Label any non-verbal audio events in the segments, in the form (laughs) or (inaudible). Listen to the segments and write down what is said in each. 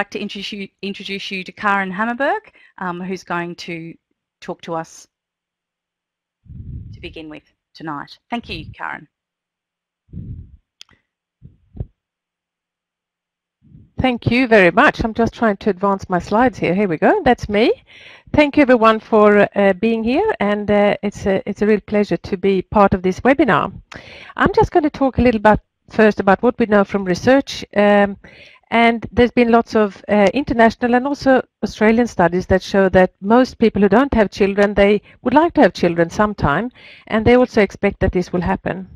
like to introduce you, introduce you to Karin Hammarberg, um, who's going to talk to us to begin with tonight. Thank you, Karin. Thank you very much. I'm just trying to advance my slides here. Here we go. That's me. Thank you everyone for uh, being here and uh, it's, a, it's a real pleasure to be part of this webinar. I'm just going to talk a little bit first about what we know from research um, and there's been lots of uh, international and also Australian studies that show that most people who don't have children, they would like to have children sometime and they also expect that this will happen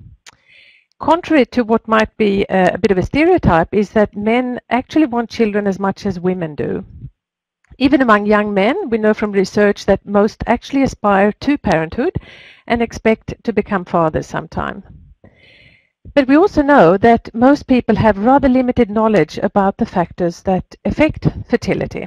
contrary to what might be a, a bit of a stereotype is that men actually want children as much as women do. Even among young men, we know from research that most actually aspire to parenthood and expect to become fathers sometime. But we also know that most people have rather limited knowledge about the factors that affect fertility.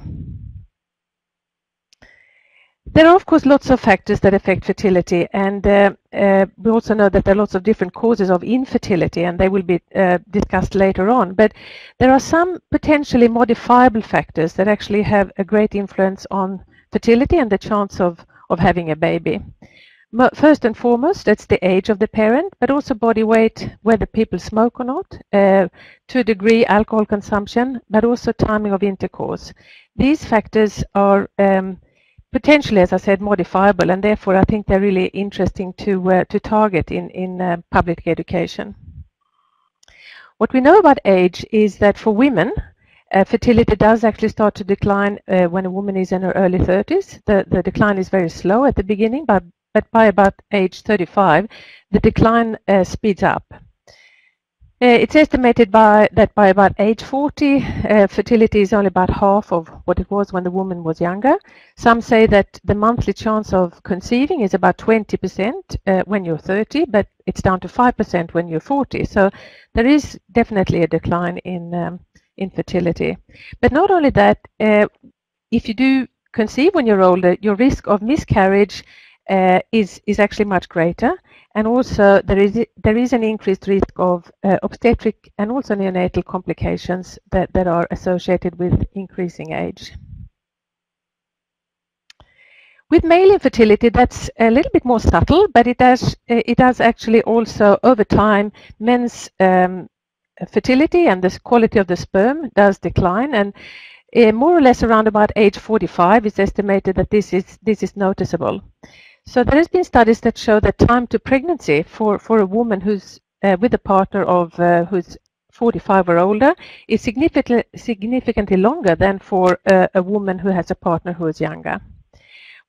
There are, of course, lots of factors that affect fertility, and uh, uh, we also know that there are lots of different causes of infertility, and they will be uh, discussed later on. But there are some potentially modifiable factors that actually have a great influence on fertility and the chance of, of having a baby. First and foremost, it's the age of the parent, but also body weight, whether people smoke or not, uh, to a degree alcohol consumption, but also timing of intercourse. These factors are um, potentially, as I said, modifiable, and therefore I think they're really interesting to uh, to target in in uh, public education. What we know about age is that for women, uh, fertility does actually start to decline uh, when a woman is in her early 30s. The the decline is very slow at the beginning, but but by about age 35, the decline uh, speeds up. Uh, it's estimated by that by about age 40, uh, fertility is only about half of what it was when the woman was younger. Some say that the monthly chance of conceiving is about 20% uh, when you're 30, but it's down to 5% when you're 40. So there is definitely a decline in um, infertility. But not only that, uh, if you do conceive when you're older, your risk of miscarriage uh, is is actually much greater and also there is there is an increased risk of uh, obstetric and also neonatal complications that, that are associated with increasing age. With male infertility, that's a little bit more subtle, but it does it does actually also over time men's um, fertility and the quality of the sperm does decline and uh, more or less around about age 45 it's estimated that this is this is noticeable. So there has been studies that show that time to pregnancy for, for a woman who's uh, with a partner of uh, who's 45 or older is significantly, significantly longer than for a woman who has a partner who is younger.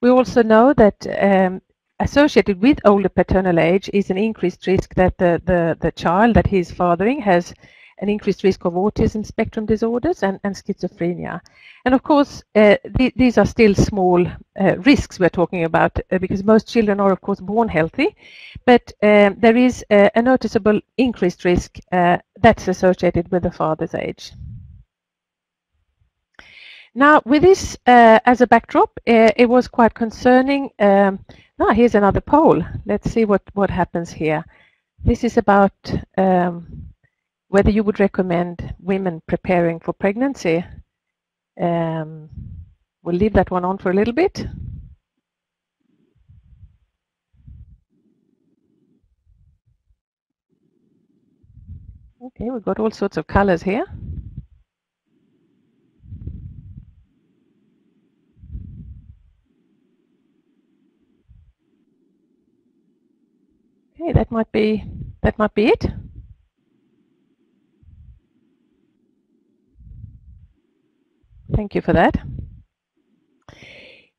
We also know that um, associated with older paternal age is an increased risk that the, the, the child that he's fathering has an increased risk of autism spectrum disorders and, and schizophrenia. And of course, uh, th these are still small uh, risks we're talking about uh, because most children are, of course, born healthy, but um, there is a noticeable increased risk uh, that's associated with the father's age. Now, with this uh, as a backdrop, uh, it was quite concerning. Um, now, here's another poll. Let's see what, what happens here. This is about um, whether you would recommend women preparing for pregnancy. Um, we'll leave that one on for a little bit. Okay, we've got all sorts of colors here. Okay, that might be that might be it. Thank you for that.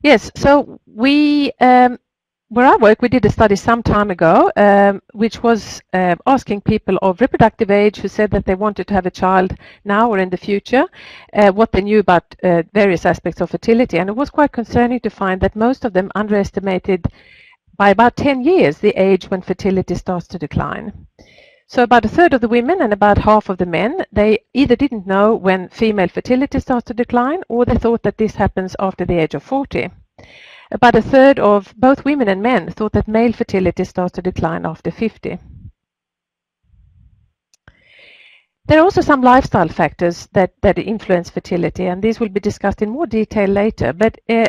Yes, so we, um, where I work, we did a study some time ago, um, which was uh, asking people of reproductive age who said that they wanted to have a child now or in the future, uh, what they knew about uh, various aspects of fertility. And it was quite concerning to find that most of them underestimated by about 10 years the age when fertility starts to decline. So about a third of the women and about half of the men, they either didn't know when female fertility starts to decline or they thought that this happens after the age of 40. About a third of both women and men thought that male fertility starts to decline after 50. There are also some lifestyle factors that, that influence fertility, and these will be discussed in more detail later. But uh,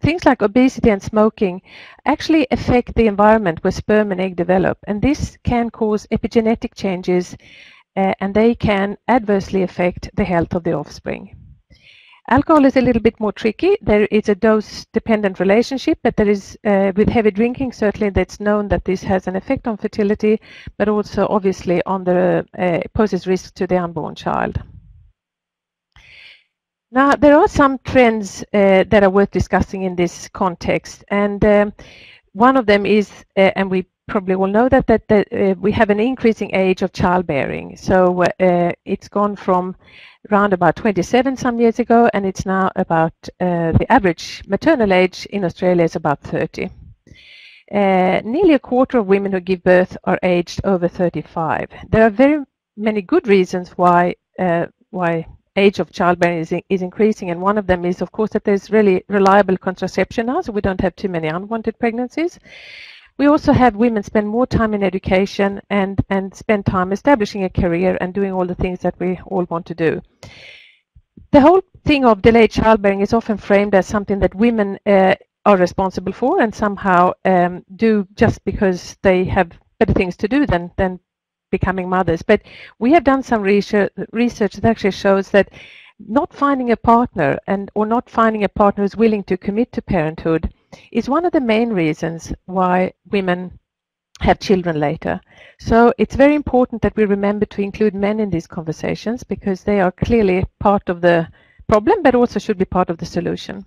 things like obesity and smoking actually affect the environment where sperm and egg develop, and this can cause epigenetic changes, uh, and they can adversely affect the health of the offspring. Alcohol is a little bit more tricky. There is a dose-dependent relationship, but there is, uh, with heavy drinking, certainly that's known that this has an effect on fertility, but also obviously on the uh, poses risk to the unborn child. Now, there are some trends uh, that are worth discussing in this context, and um, one of them is, uh, and we probably all know that, that, that uh, we have an increasing age of childbearing. So uh, it's gone from around about 27 some years ago, and it's now about uh, the average maternal age in Australia is about 30. Uh, nearly a quarter of women who give birth are aged over 35. There are very many good reasons why uh, why age of childbearing is, is increasing, and one of them is, of course, that there's really reliable contraception now, so we don't have too many unwanted pregnancies. We also have women spend more time in education and, and spend time establishing a career and doing all the things that we all want to do. The whole thing of delayed childbearing is often framed as something that women uh, are responsible for and somehow um, do just because they have better things to do than, than becoming mothers. But we have done some research, research that actually shows that not finding a partner and or not finding a partner who's willing to commit to parenthood is one of the main reasons why women have children later. So it's very important that we remember to include men in these conversations because they are clearly part of the problem but also should be part of the solution.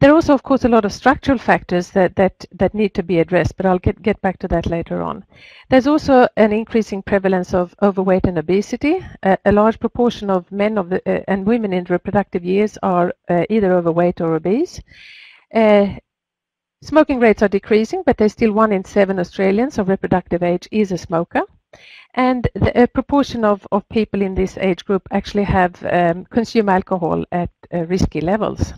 There are also, of course, a lot of structural factors that, that, that need to be addressed, but I'll get, get back to that later on. There's also an increasing prevalence of overweight and obesity. Uh, a large proportion of men of the, uh, and women in reproductive years are uh, either overweight or obese. Uh, smoking rates are decreasing, but there's still one in seven Australians of reproductive age is a smoker. And the proportion of, of people in this age group actually have um, consume alcohol at uh, risky levels.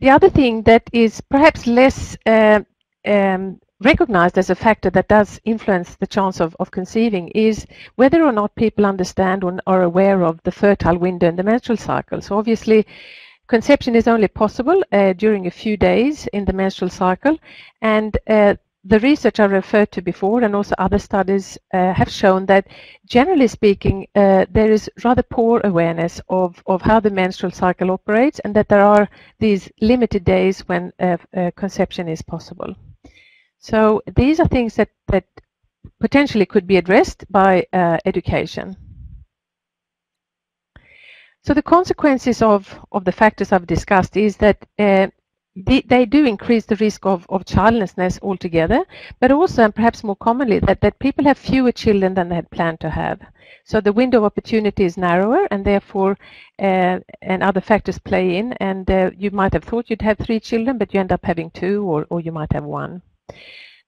The other thing that is perhaps less uh, um, recognized as a factor that does influence the chance of, of conceiving is whether or not people understand or are aware of the fertile window in the menstrual cycle. So obviously conception is only possible uh, during a few days in the menstrual cycle and uh, the research I referred to before and also other studies uh, have shown that generally speaking uh, there is rather poor awareness of, of how the menstrual cycle operates and that there are these limited days when uh, uh, conception is possible. So these are things that, that potentially could be addressed by uh, education. So the consequences of, of the factors I've discussed is that uh, they, they, do increase the risk of, of childlessness altogether, but also, and perhaps more commonly, that, that people have fewer children than they had planned to have. So the window of opportunity is narrower, and therefore, uh, and other factors play in, and uh, you might have thought you'd have three children, but you end up having two, or, or you might have one.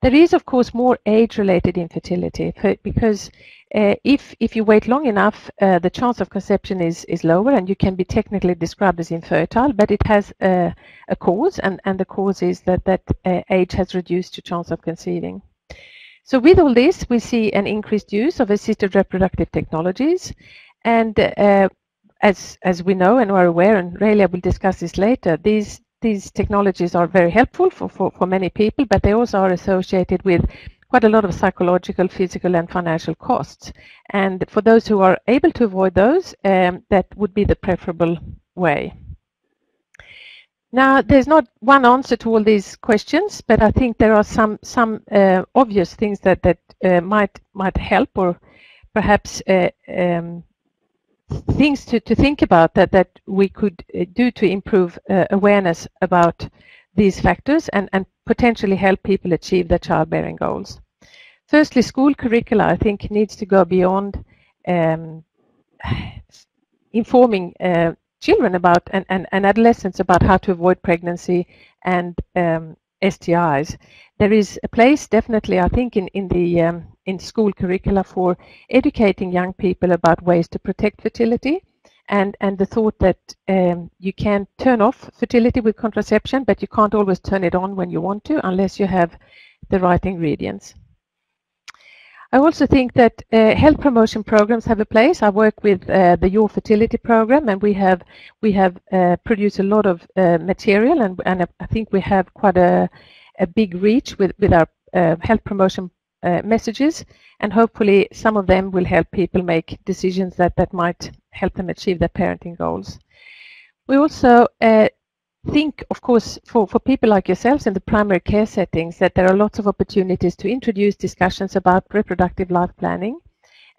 There is, of course, more age-related infertility because uh, if, if you wait long enough, uh, the chance of conception is, is lower and you can be technically described as infertile, but it has uh, a cause, and, and the cause is that, that uh, age has reduced your chance of conceiving. So with all this, we see an increased use of assisted reproductive technologies, and uh, as, as we know and are aware, and Raelia will discuss this later, these these technologies are very helpful for, for, for many people, but they also are associated with quite a lot of psychological, physical and financial costs. And for those who are able to avoid those, um, that would be the preferable way. Now, there's not one answer to all these questions, but I think there are some some uh, obvious things that that uh, might might help, or perhaps uh, um, things to, to think about that, that we could uh, do to improve uh, awareness about these factors and, and potentially help people achieve their childbearing goals. Firstly, school curricula, I think, needs to go beyond um, informing uh, children about and, and, and adolescents about how to avoid pregnancy and um, STIs. There is a place definitely, I think, in, in the um, in school curricula for educating young people about ways to protect fertility and, and the thought that um, you can turn off fertility with contraception, but you can't always turn it on when you want to unless you have the right ingredients. I also think that uh, health promotion programs have a place. I work with uh, the Your Fertility program, and we have we have uh, produced a lot of uh, material, and and I think we have quite a a big reach with with our uh, health promotion uh, messages, and hopefully some of them will help people make decisions that that might help them achieve their parenting goals. We also think, of course, for, for people like yourselves in the primary care settings, that there are lots of opportunities to introduce discussions about reproductive life planning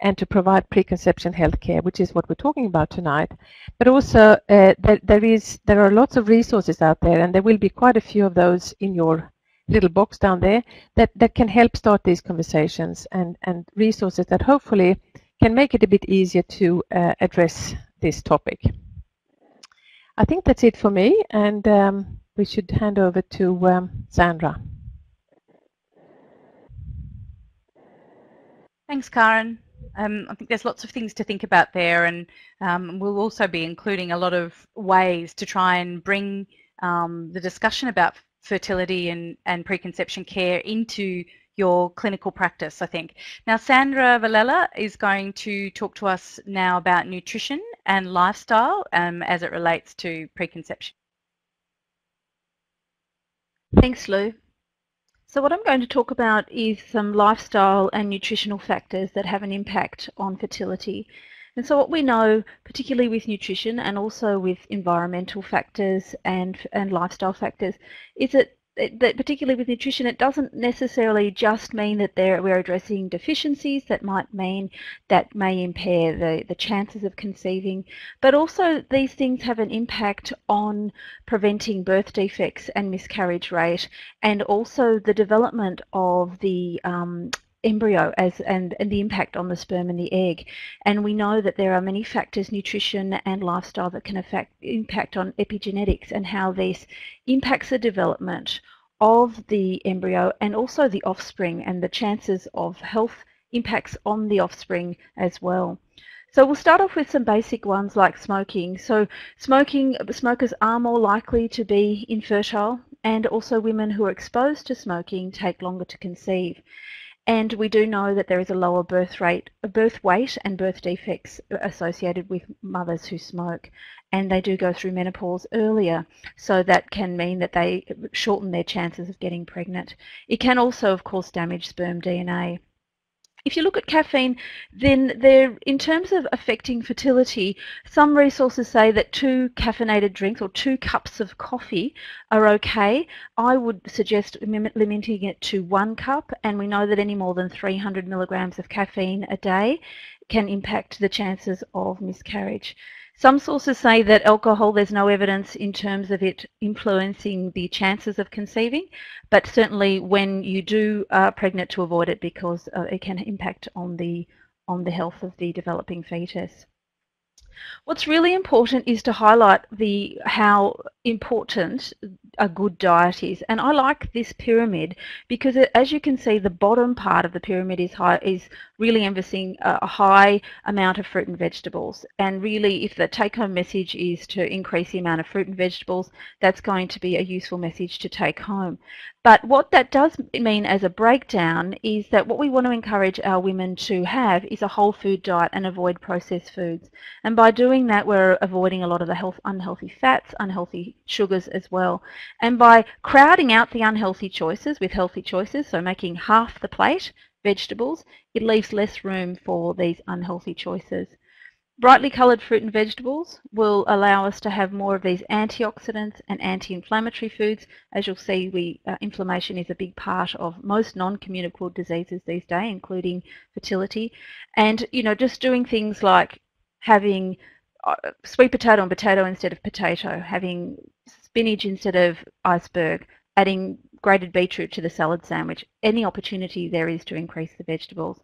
and to provide preconception health care, which is what we're talking about tonight. But also, uh, there, there, is, there are lots of resources out there, and there will be quite a few of those in your little box down there that, that can help start these conversations and, and resources that hopefully can make it a bit easier to uh, address this topic. I think that's it for me, and um, we should hand over to um, Sandra. Thanks, Karin. Um, I think there's lots of things to think about there, and um, we'll also be including a lot of ways to try and bring um, the discussion about fertility and, and preconception care into your clinical practice, I think. Now, Sandra Villella is going to talk to us now about nutrition and lifestyle um, as it relates to preconception. Thanks, Lou. So what I'm going to talk about is some lifestyle and nutritional factors that have an impact on fertility. And so what we know, particularly with nutrition and also with environmental factors and, and lifestyle factors, is that that particularly with nutrition, it doesn't necessarily just mean that we're addressing deficiencies that might mean that may impair the, the chances of conceiving, but also these things have an impact on preventing birth defects and miscarriage rate, and also the development of the um, embryo as and, and the impact on the sperm and the egg. And we know that there are many factors, nutrition and lifestyle, that can affect impact on epigenetics and how this impacts the development of the embryo and also the offspring and the chances of health impacts on the offspring as well. So we'll start off with some basic ones like smoking. So smoking, smokers are more likely to be infertile and also women who are exposed to smoking take longer to conceive. And we do know that there is a lower birth rate, birth weight and birth defects associated with mothers who smoke. And they do go through menopause earlier. So that can mean that they shorten their chances of getting pregnant. It can also, of course, damage sperm DNA. If you look at caffeine, then there, in terms of affecting fertility, some resources say that two caffeinated drinks or two cups of coffee are okay. I would suggest limiting it to one cup, and we know that any more than 300 milligrams of caffeine a day can impact the chances of miscarriage. Some sources say that alcohol, there's no evidence in terms of it influencing the chances of conceiving, but certainly when you do are pregnant to avoid it because uh, it can impact on the, on the health of the developing fetus. What's really important is to highlight the how important a good diet is. And I like this pyramid because it, as you can see, the bottom part of the pyramid is high, is really emphasizing a high amount of fruit and vegetables. And really, if the take-home message is to increase the amount of fruit and vegetables, that's going to be a useful message to take home. But what that does mean as a breakdown is that what we want to encourage our women to have is a whole food diet and avoid processed foods. And by doing that, we're avoiding a lot of the health, unhealthy fats, unhealthy sugars as well. And by crowding out the unhealthy choices with healthy choices, so making half the plate vegetables, it leaves less room for these unhealthy choices. Brightly coloured fruit and vegetables will allow us to have more of these antioxidants and anti-inflammatory foods. As you'll see, we, uh, inflammation is a big part of most non-communicable diseases these days, including fertility. And, you know, just doing things like having uh, sweet potato and potato instead of potato, having spinach instead of iceberg, adding grated beetroot to the salad sandwich, any opportunity there is to increase the vegetables.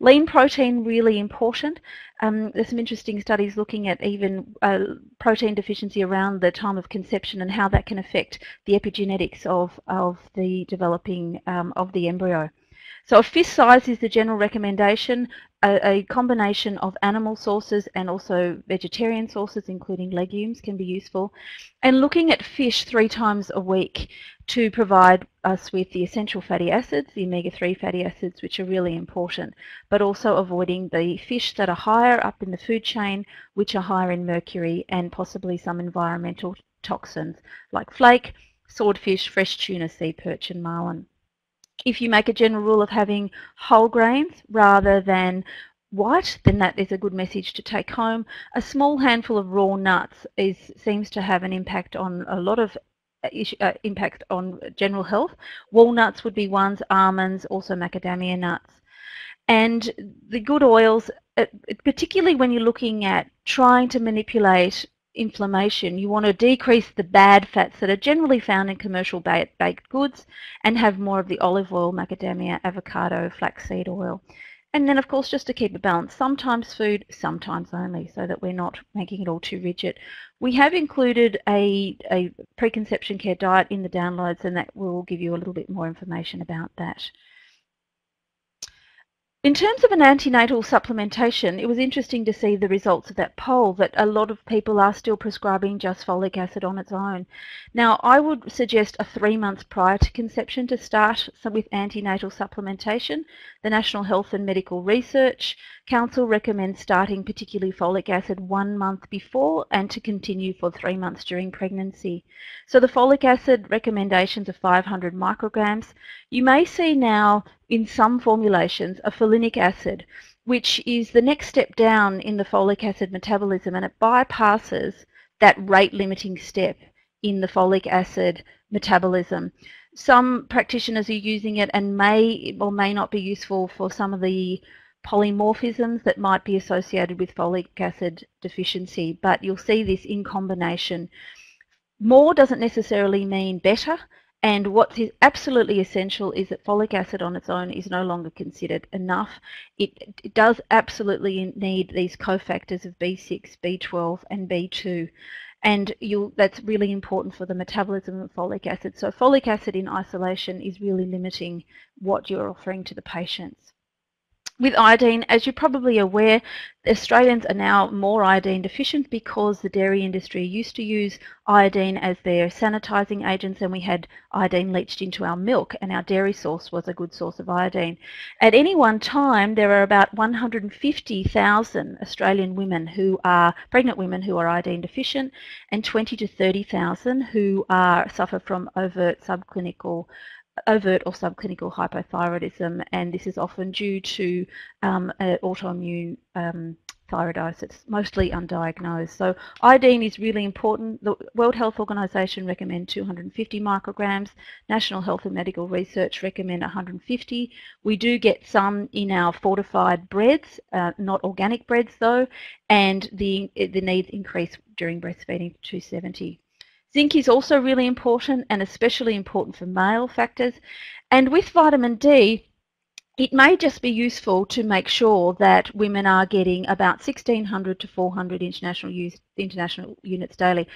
Lean protein, really important. Um, there's some interesting studies looking at even uh, protein deficiency around the time of conception and how that can affect the epigenetics of, of the developing um, of the embryo. So a fish size is the general recommendation, a, a, combination of animal sources and also vegetarian sources, including legumes, can be useful. And looking at fish three times a week to provide us with the essential fatty acids, the omega-3 fatty acids, which are really important, but also avoiding the fish that are higher up in the food chain, which are higher in mercury and possibly some environmental toxins like flake, swordfish, fresh tuna, sea perch and marlin if you make a general rule of having whole grains rather than white, then that is a good message to take home. A small handful of raw nuts is seems to have an impact on a lot of uh, uh impact on general health. Walnuts would be ones, almonds, also macadamia nuts. And the good oils, uh, particularly when you're looking at trying to manipulate inflammation, you want to decrease the bad fats that are generally found in commercial baked goods and have more of the olive oil, macadamia, avocado, flaxseed oil. And then, of course, just to keep it balanced, sometimes food, sometimes only, so that we're not making it all too rigid. We have included a, a preconception care diet in the downloads, and that will give you a little bit more information about that. In terms of an antenatal supplementation, it was interesting to see the results of that poll that a lot of people are still prescribing just folic acid on its own. Now, I would suggest a three months prior to conception to start with antenatal supplementation. The National Health and Medical Research Council recommends starting particularly folic acid one month before and to continue for three months during pregnancy. So the folic acid recommendations are 500 micrograms. You may see now in some formulations a folinic acid, which is the next step down in the folic acid metabolism and it bypasses that rate limiting step in the folic acid metabolism. Some practitioners are using it and may or may not be useful for some of the polymorphisms that might be associated with folic acid deficiency, but you'll see this in combination. More doesn't necessarily mean better, and what's absolutely essential is that folic acid on its own is no longer considered enough. It, it does absolutely need these cofactors of B6, B12 and B2 and that's really important for the metabolism of folic acid. So folic acid in isolation is really limiting what you're offering to the patients. With iodine, as you're probably aware, Australians are now more iodine deficient because the dairy industry used to use iodine as their sanitising agents and we had iodine leached into our milk and our dairy source was a good source of iodine. At any one time, there are about 150,000 Australian women who are pregnant women who are iodine deficient and 20 to 30,000 who are suffer from overt subclinical overt or subclinical hypothyroidism, and this is often due to um, autoimmune um, thyroiditis, It's mostly undiagnosed. So iodine is really important. The World Health Organization recommend 250 micrograms. National Health and Medical Research recommend 150. We do get some in our fortified breads, uh, not organic breads though, and the, the needs increase during breastfeeding to 270. Zinc is also really important and especially important for male factors. And with vitamin D, it may just be useful to make sure that women are getting about 1600 to 400 international, use, international units daily.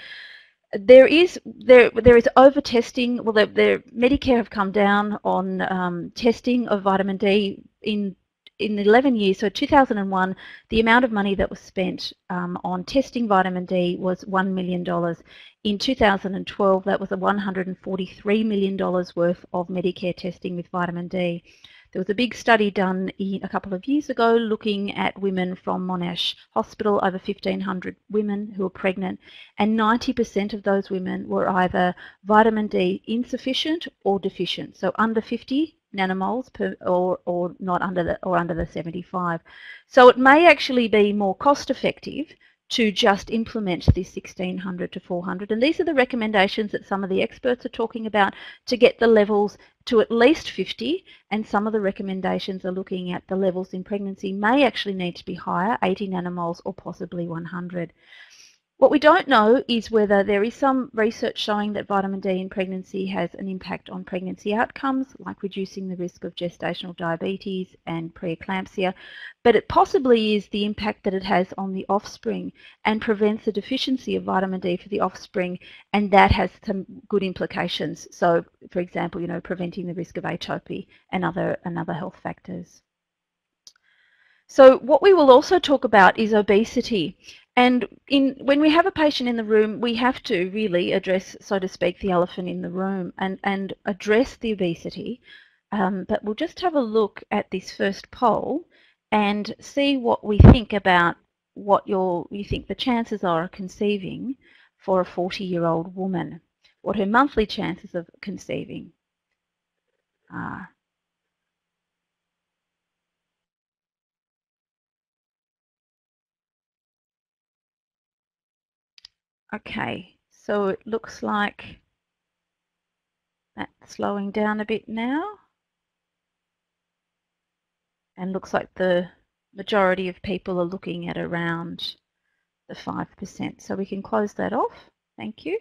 There is there there is over testing. Well, the, Medicare have come down on um, testing of vitamin D in in 11 years, so 2001, the amount of money that was spent um, on testing vitamin D was $1 million. In 2012, that was a $143 million worth of Medicare testing with vitamin D. There was a big study done a couple of years ago looking at women from Monash Hospital, over 1,500 women who were pregnant, and 90% of those women were either vitamin D insufficient or deficient, so under 50 nanomoles per, or, or not under the or under the 75. So it may actually be more cost effective to just implement this 1600 to 400 and these are the recommendations that some of the experts are talking about to get the levels to at least 50 and some of the recommendations are looking at the levels in pregnancy may actually need to be higher 80 nanomoles or possibly 100 What we don't know is whether there is some research showing that vitamin D in pregnancy has an impact on pregnancy outcomes, like reducing the risk of gestational diabetes and preeclampsia, but it possibly is the impact that it has on the offspring and prevents the deficiency of vitamin D for the offspring, and that has some good implications. So, for example, you know, preventing the risk of atopy and other, and other health factors. So what we will also talk about is obesity. And in, when we have a patient in the room, we have to really address, so to speak, the elephant in the room and, and address the obesity. Um, but we'll just have a look at this first poll and see what we think about what your, you think the chances are of conceiving for a 40-year-old woman, what her monthly chances of conceiving are. Okay, so it looks like that's slowing down a bit now. And looks like the majority of people are looking at around the 5%. So we can close that off. Thank you.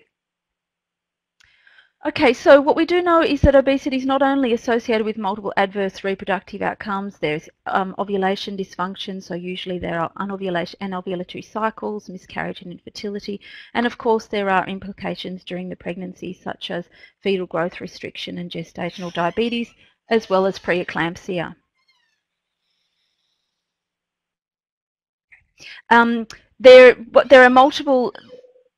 Okay, so what we do know is that obesity is not only associated with multiple adverse reproductive outcomes, there's um, ovulation dysfunction, so usually there are anovulation and ovulatory cycles, miscarriage and infertility, and of course there are implications during the pregnancy such as fetal growth restriction and gestational diabetes, as well as preeclampsia. Um, there, there are multiple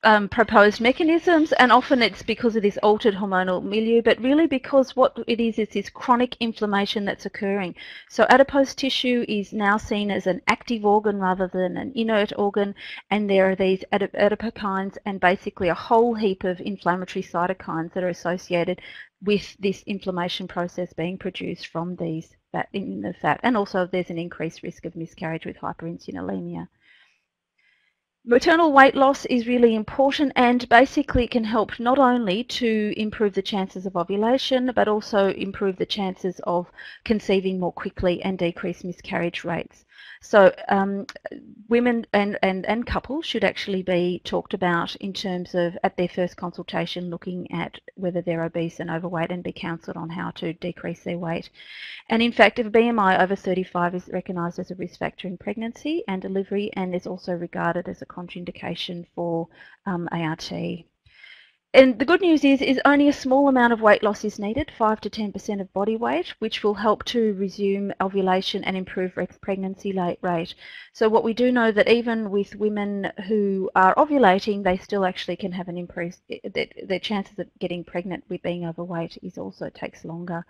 um, proposed mechanisms and often it's because of this altered hormonal milieu but really because what it is is this chronic inflammation that's occurring. So adipose tissue is now seen as an active organ rather than an inert organ and there are these adip adipokines and basically a whole heap of inflammatory cytokines that are associated with this inflammation process being produced from these fat in the fat and also there's an increased risk of miscarriage with hyperinsulinemia. Maternal weight loss is really important and basically can help not only to improve the chances of ovulation but also improve the chances of conceiving more quickly and decrease miscarriage rates. So um, women and, and, and couples should actually be talked about in terms of at their first consultation looking at whether they're obese and overweight and be counselled on how to decrease their weight. And in fact, if a BMI over 35 is recognised as a risk factor in pregnancy and delivery and is also regarded as a contraindication for um, ART. And the good news is, is only a small amount of weight loss is needed, 5 to 10% of body weight, which will help to resume ovulation and improve pregnancy rate. So what we do know that even with women who are ovulating, they still actually can have an increase, eh, their chances of getting pregnant with being overweight is also takes longer.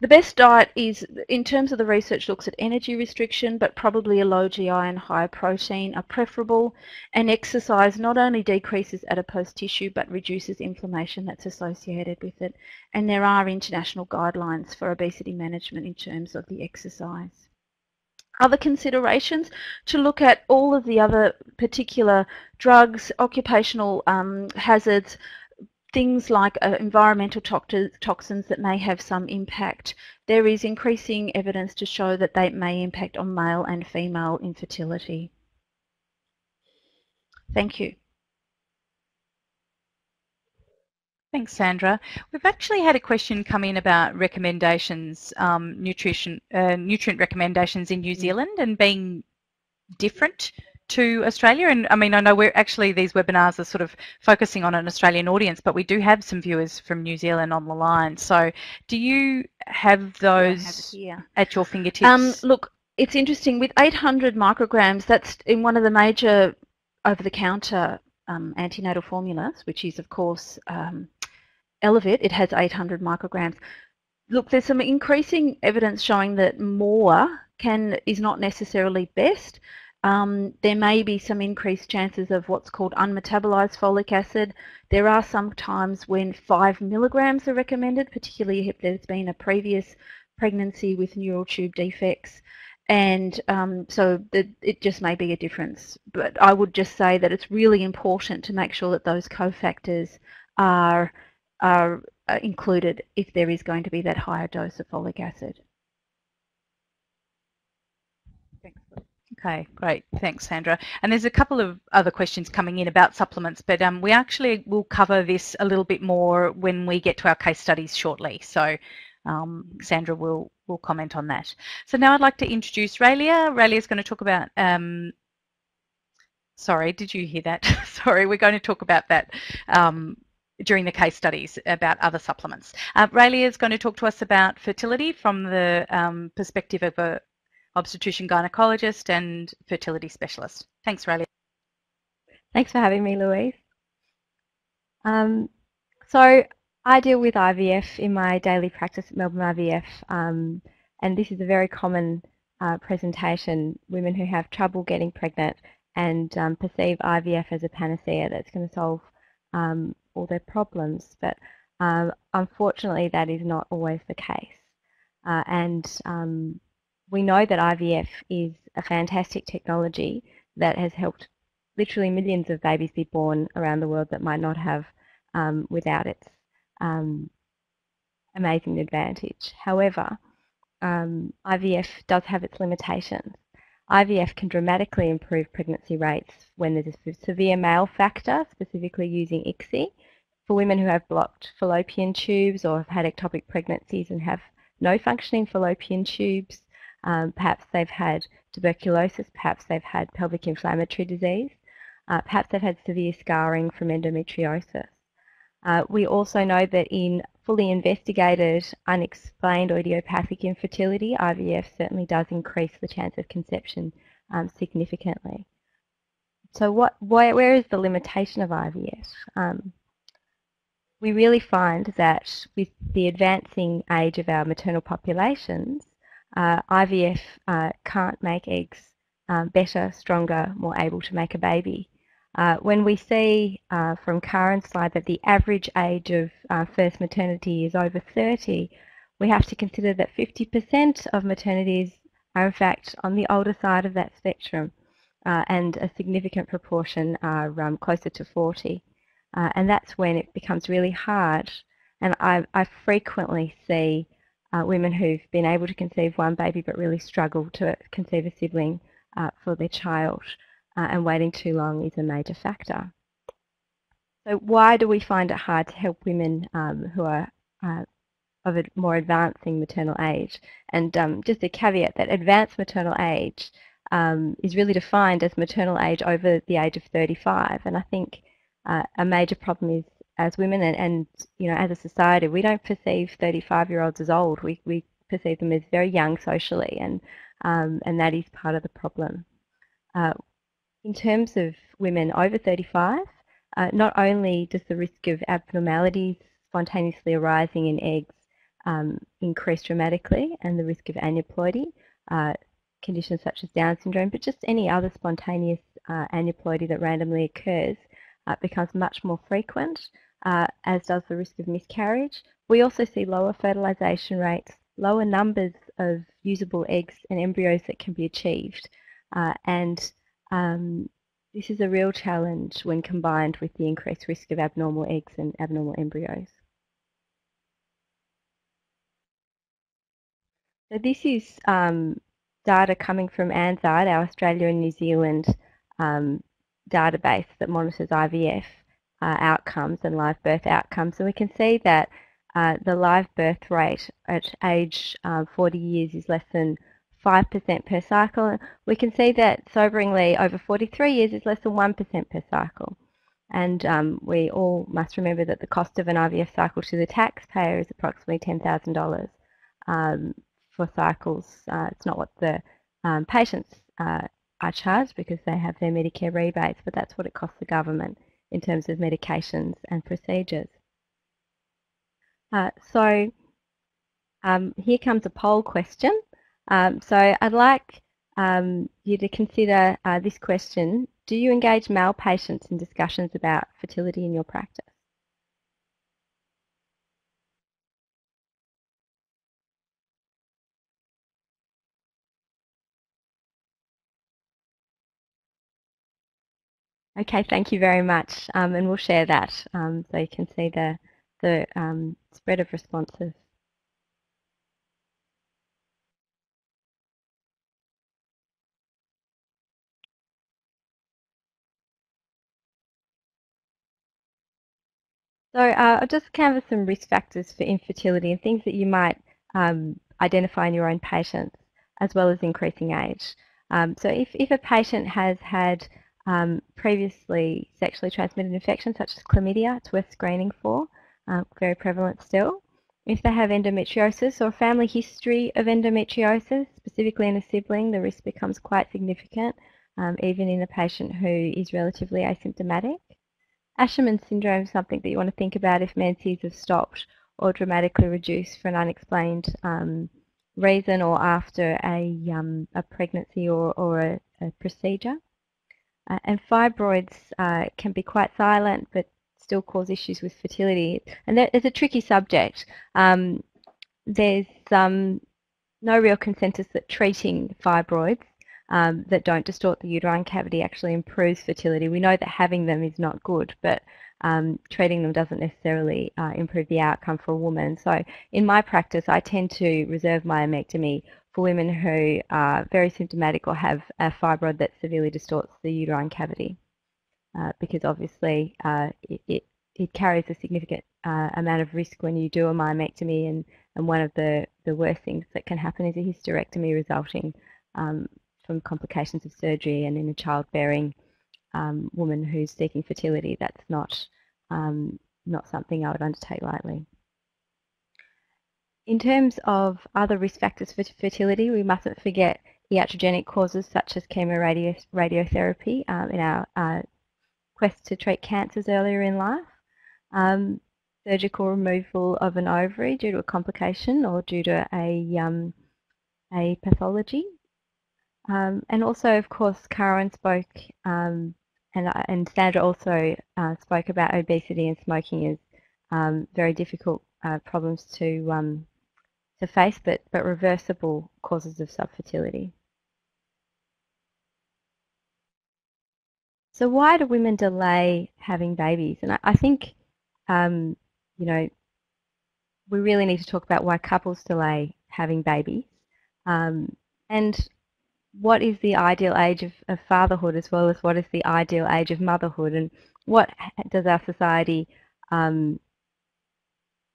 The best diet is, in terms of the research, looks at energy restriction, but probably a low GI and high protein are preferable. And exercise not only decreases adipose tissue, but reduces inflammation that's associated with it. And there are international guidelines for obesity management in terms of the exercise other considerations to look at all of the other particular drugs, occupational um, hazards, things like uh, environmental toxins that may have some impact. There is increasing evidence to show that they may impact on male and female infertility. Thank you. Thanks, Sandra. We've actually had a question come in about recommendations, um, nutrition, uh, nutrient recommendations in New mm. Zealand and being different to Australia? And I mean, I know we're actually, these webinars are sort of focusing on an Australian audience, but we do have some viewers from New Zealand on the line. So do you have those have at your fingertips? Um, look, it's interesting. With 800 micrograms, that's in one of the major over-the-counter um, antenatal formulas, which is, of course, um, Elevit. It has 800 micrograms. Look, there's some increasing evidence showing that more can is not necessarily best um, there may be some increased chances of what's called unmetabolized folic acid. There are some times when 5 milligrams are recommended, particularly if there's been a previous pregnancy with neural tube defects. And um, so the, it just may be a difference. But I would just say that it's really important to make sure that those cofactors are, are uh, included if there is going to be that higher dose of folic acid. Okay, great. Thanks, Sandra. And there's a couple of other questions coming in about supplements, but um, we actually will cover this a little bit more when we get to our case studies shortly. So um, Sandra will will comment on that. So now I'd like to introduce Raelia. Raelia is going to talk about. Um, sorry, did you hear that? (laughs) sorry, we're going to talk about that um, during the case studies about other supplements. Uh, Raelia is going to talk to us about fertility from the um, perspective of a obstetrician gynecologist and fertility specialist. Thanks, Raelia. Thanks for having me, Louise. Um, so I deal with IVF in my daily practice at Melbourne IVF, um, and this is a very common uh, presentation, women who have trouble getting pregnant and um, perceive IVF as a panacea that's going to solve um, all their problems. But um, unfortunately, that is not always the case. Uh, and um, we know that IVF is a fantastic technology that has helped literally millions of babies be born around the world that might not have um, without its um, amazing advantage. However, um, IVF does have its limitations. IVF can dramatically improve pregnancy rates when there's a severe male factor, specifically using ICSI, for women who have blocked fallopian tubes or have had ectopic pregnancies and have no functioning fallopian tubes, um, perhaps they've had tuberculosis, perhaps they've had pelvic inflammatory disease, uh, perhaps they've had severe scarring from endometriosis. Uh, we also know that in fully investigated unexplained idiopathic infertility, IVF certainly does increase the chance of conception um, significantly. So what, why, where is the limitation of IVF? Um, we really find that with the advancing age of our maternal populations, uh, IVF uh, can't make eggs um, better, stronger, more able to make a baby. Uh, when we see uh, from Karin's slide that the average age of uh, first maternity is over 30, we have to consider that 50% of maternities are in fact on the older side of that spectrum uh, and a significant proportion are um, closer to 40. and that's when it becomes really hard. And I, I frequently see uh, women who've been able to conceive one baby but really struggle to conceive a sibling uh, for their child uh, and waiting too long is a major factor. So why do we find it hard to help women um, who are uh, of a more advancing maternal age? And um, just a caveat that advanced maternal age um, is really defined as maternal age over the age of 35 and I think uh, a major problem is as women and, and you know as a society we don't perceive 35 year olds as old. We, we perceive them as very young socially and um, and that is part of the problem. Uh, in terms of women over 35 uh, not only does the risk of abnormalities spontaneously arising in eggs um, increase dramatically and the risk of aneuploidy uh, conditions such as Down syndrome but just any other spontaneous uh, aneuploidy that randomly occurs uh, becomes much more frequent uh, as does the risk of miscarriage. We also see lower fertilization rates, lower numbers of usable eggs and embryos that can be achieved. Uh, and um, this is a real challenge when combined with the increased risk of abnormal eggs and abnormal embryos. So this is um, data coming from ANZARD, our Australia and New Zealand um, database that monitors IVF uh, outcomes and live birth outcomes. And we can see that uh, the live birth rate at age uh, 40 years is less than 5% per cycle. We can see that soberingly over 43 years is less than 1% per cycle. And um, we all must remember that the cost of an IVF cycle to the taxpayer is approximately $10,000 um, for cycles. Uh, it's not what the um, patients uh, are charged because they have their Medicare rebates, but that's what it costs the government in terms of medications and procedures. Uh, so um, here comes a poll question. Um, so I'd like um, you to consider uh, this question. Do you engage male patients in discussions about fertility in your practice? Okay, thank you very much. Um, and we'll share that um, so you can see the, the um, spread of responses. So uh, I'll just canvas some risk factors for infertility and things that you might um, identify in your own patients, as well as increasing age. Um, so if, if a patient has had um, previously sexually transmitted infections such as chlamydia, it's worth screening for, uh, very prevalent still. If they have endometriosis or family history of endometriosis, specifically in a sibling, the risk becomes quite significant, um, even in a patient who is relatively asymptomatic. Asherman syndrome is something that you want to think about if menses have stopped or dramatically reduced for an unexplained um, reason or after a, um, a pregnancy or, or a, a procedure. Uh, and fibroids uh, can be quite silent but still cause issues with fertility. And it's a tricky subject. Um, there's um, no real consensus that treating fibroids um, that don't distort the uterine cavity actually improves fertility. We know that having them is not good, but um, treating them doesn't necessarily uh, improve the outcome for a woman. So in my practice, I tend to reserve myomectomy for women who are very symptomatic or have a fibroid that severely distorts the uterine cavity. Uh, because obviously uh, it, it, it, carries a significant uh, amount of risk when you do a myomectomy and, and one of the, the worst things that can happen is a hysterectomy resulting um, from complications of surgery and in a childbearing um, woman who's seeking fertility, that's not, um, not something I would undertake lightly. In terms of other risk factors for fertility, we mustn't forget iatrogenic causes such as chemoradiotherapy um, in our uh, quest to treat cancers earlier in life, um, surgical removal of an ovary due to a complication or due to a, um, a pathology, um, and also, of course, Karin spoke um, and, uh, and Sandra also uh, spoke about obesity and smoking as um, very difficult uh, problems to to face, but but reversible causes of subfertility. So why do women delay having babies? And I, I think, um, you know, we really need to talk about why couples delay having babies. Um, and what is the ideal age of, of, fatherhood as well as what is the ideal age of motherhood and what does our society um,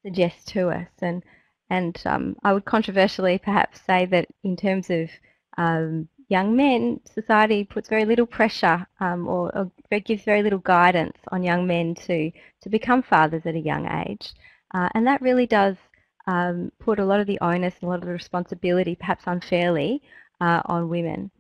suggest to us and and um, I would controversially perhaps say that in terms of um, young men, society puts very little pressure um, or, or, gives very little guidance on young men to, to become fathers at a young age. Uh, and that really does um, put a lot of the onus and a lot of the responsibility, perhaps unfairly, uh, on women.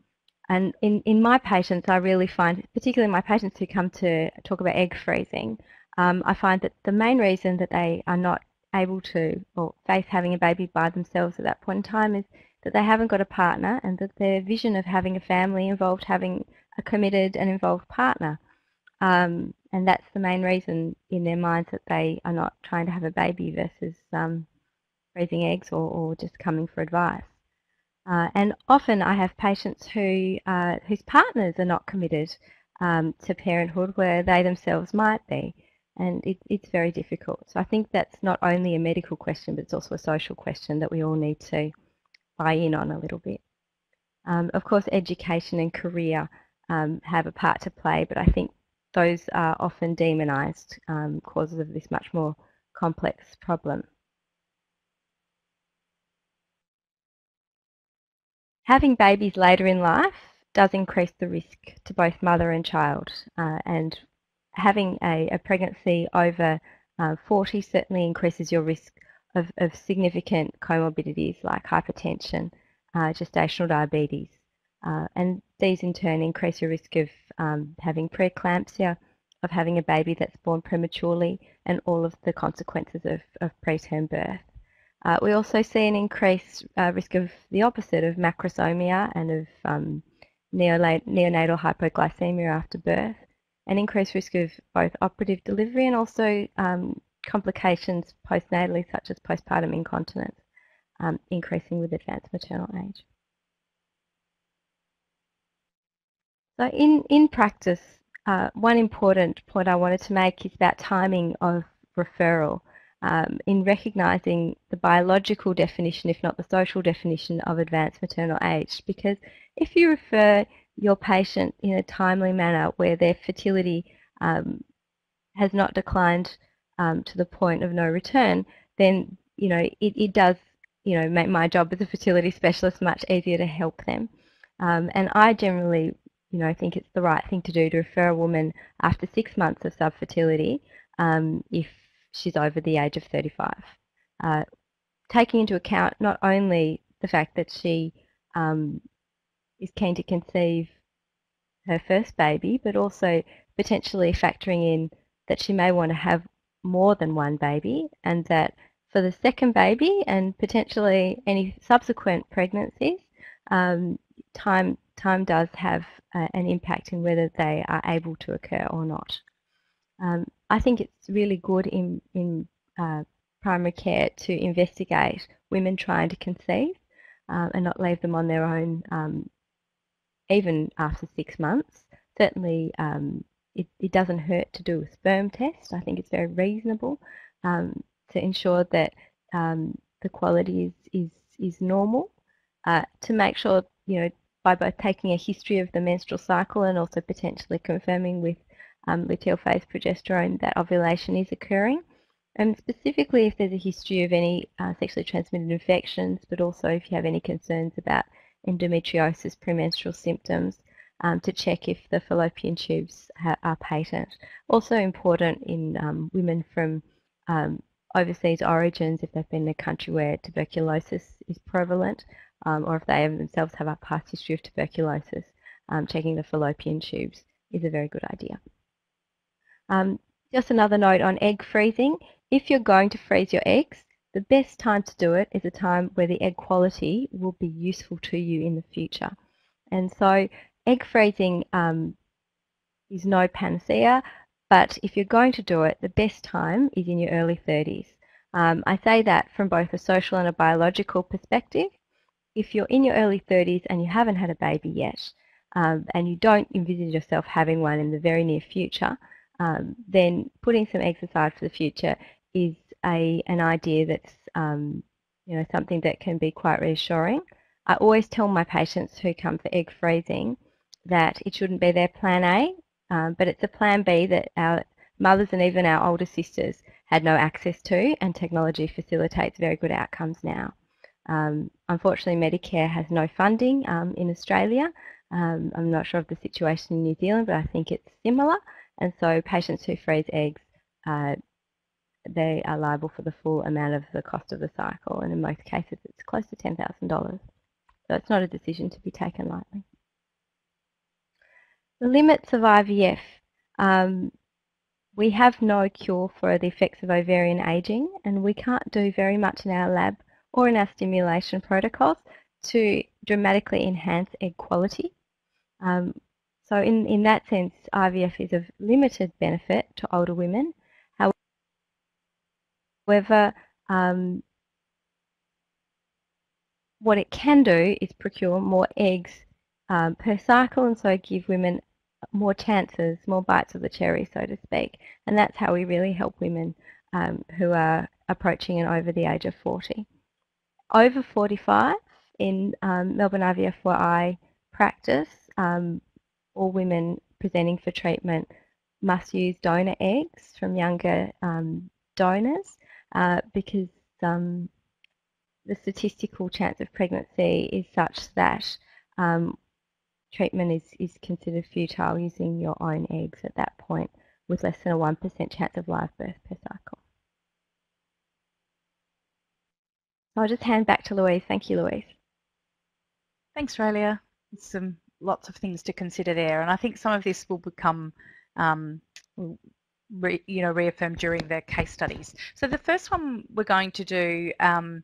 And in, in my patients, I really find, particularly my patients who come to talk about egg freezing, um, I find that the main reason that they are not able to or face having a baby by themselves at that point in time is that they haven't got a partner and that their vision of having a family involved having a committed and involved partner. Um, and that's the main reason in their minds that they are not trying to have a baby versus um, raising eggs or, or just coming for advice. Uh, and often I have patients who uh, whose partners are not committed um, to parenthood where they themselves might be. And it, it's very difficult. So I think that's not only a medical question, but it's also a social question that we all need to buy in on a little bit. Um, of course, education and career um, have a part to play, but I think those are often demonised um, causes of this much more complex problem. Having babies later in life does increase the risk to both mother and child uh, and having a, a pregnancy over uh, 40 certainly increases your risk of, of significant comorbidities like hypertension, uh, gestational diabetes, uh, and these in turn increase your risk of um, having preeclampsia, of having a baby that's born prematurely, and all of the consequences of, of preterm birth. Uh, we also see an increased uh, risk of the opposite of macrosomia and of um, neonatal hypoglycemia after birth, an increased risk of both operative delivery and also um, complications postnatally such as postpartum incontinence, um, increasing with advanced maternal age. So in, in practice, uh, one important point I wanted to make is about timing of referral um, in recognising the biological definition, if not the social definition, of advanced maternal age. Because if you refer your patient in a timely manner where their fertility um, has not declined um, to the point of no return, then you know it, it does you know make my job as a fertility specialist much easier to help them. Um, and I generally you know think it's the right thing to do to refer a woman after six months of subfertility um, if she's over the age of 35. Uh, taking into account not only the fact that she um, is keen to conceive her first baby, but also potentially factoring in that she may want to have more than one baby and that for the second baby and potentially any subsequent pregnancies, um, time, time does have uh, an impact in whether they are able to occur or not. Um, I think it's really good in, in uh, primary care to investigate women trying to conceive um, and not leave them on their own um, even after six months. Certainly um, it, it, doesn't hurt to do a sperm test. I think it's very reasonable um, to ensure that um, the quality is, is, is normal uh, to make sure, you know, by both taking a history of the menstrual cycle and also potentially confirming with um, luteal phase progesterone that ovulation is occurring. And specifically if there's a history of any uh, sexually transmitted infections, but also if you have any concerns about endometriosis premenstrual symptoms, um, to check if the fallopian tubes are patent. Also important in um, women from um, overseas origins, if they've been in a country where tuberculosis is prevalent, um, or if they themselves have a past history of tuberculosis, um, checking the fallopian tubes is a very good idea. Um, just another note on egg freezing. If you're going to freeze your eggs, the best time to do it is a time where the egg quality will be useful to you in the future. And so egg freezing um, is no panacea, but if you're going to do it, the best time is in your early 30s. Um, I say that from both a social and a biological perspective. If you're in your early 30s and you haven't had a baby yet, um, and you don't envisage yourself having one in the very near future, um, then putting some eggs aside for the future is a an idea that's um, you know something that can be quite reassuring. I always tell my patients who come for egg freezing that it shouldn't be their plan A, um, but it's a plan B that our mothers and even our older sisters had no access to, and technology facilitates very good outcomes now. Um, unfortunately, Medicare has no funding um, in Australia. Um, I'm not sure of the situation in New Zealand, but I think it's similar. And so patients who freeze eggs, uh, they are liable for the full amount of the cost of the cycle. And in most cases, it's close to $10,000. So it's not a decision to be taken lightly. The limits of IVF. Um, we have no cure for the effects of ovarian aging, and we can't do very much in our lab or in our stimulation protocols to dramatically enhance egg quality. Um, so in, in that sense, IVF is of limited benefit to older women. However, um, what it can do is procure more eggs um, per cycle and so give women more chances, more bites of the cherry, so to speak. And that's how we really help women um, who are approaching and over the age of 40. Over 45 in um, Melbourne IVF where I practice, um, all women presenting for treatment must use donor eggs from younger um, donors uh, because um, the statistical chance of pregnancy is such that um, treatment is, is considered futile using your own eggs at that point with less than a 1% chance of live birth per cycle. I'll just hand back to Louise. Thank you, Louise. Thanks, Raelia. Some lots of things to consider there, and I think some of this will become um, re, you know, reaffirmed during the case studies. So the first one we're going to do um,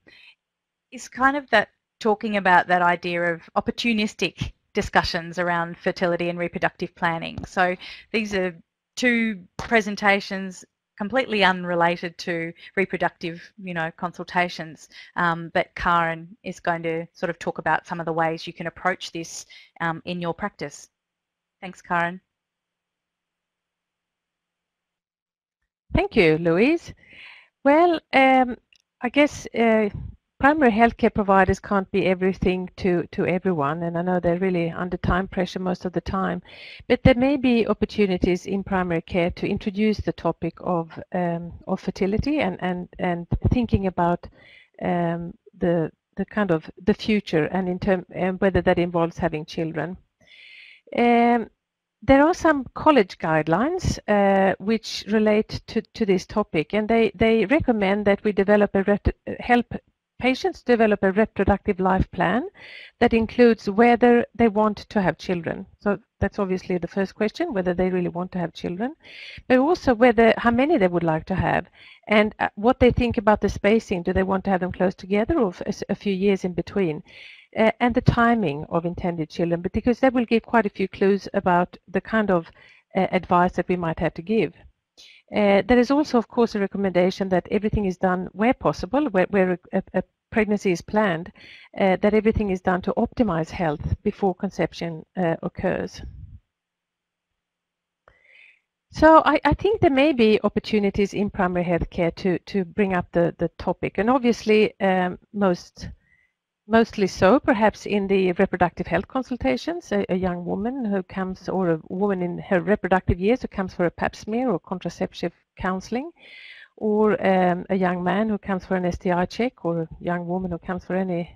is kind of that talking about that idea of opportunistic discussions around fertility and reproductive planning. So these are two presentations completely unrelated to reproductive, you know, consultations. Um, but Karin is going to sort of talk about some of the ways you can approach this um, in your practice. Thanks, Karin. Thank you, Louise. Well, um, I guess uh, primary healthcare providers can't be everything to, to everyone, and I know they're really under time pressure most of the time, but there may be opportunities in primary care to introduce the topic of, um, of fertility and, and, and thinking about um, the, the kind of the future and in term, and whether that involves having children. Um, there are some college guidelines uh, which relate to, to this topic and they, they recommend that we develop a help patients develop a reproductive life plan that includes whether they want to have children. So that's obviously the first question, whether they really want to have children, but also whether how many they would like to have and uh, what they think about the spacing. Do they want to have them close together or a few years in between? Uh, and the timing of intended children, because that will give quite a few clues about the kind of uh, advice that we might have to give. Uh, there is also, of course, a recommendation that everything is done where possible, where, where a, a, pregnancy is planned, uh, that everything is done to optimize health before conception uh, occurs. So I, I, think there may be opportunities in primary healthcare to, to bring up the, the topic. And obviously, um, most mostly so, perhaps in the reproductive health consultations, a, a, young woman who comes, or a woman in her reproductive years who comes for a pap smear or contraceptive counseling, or um, a young man who comes for an STI check, or a young woman who comes for any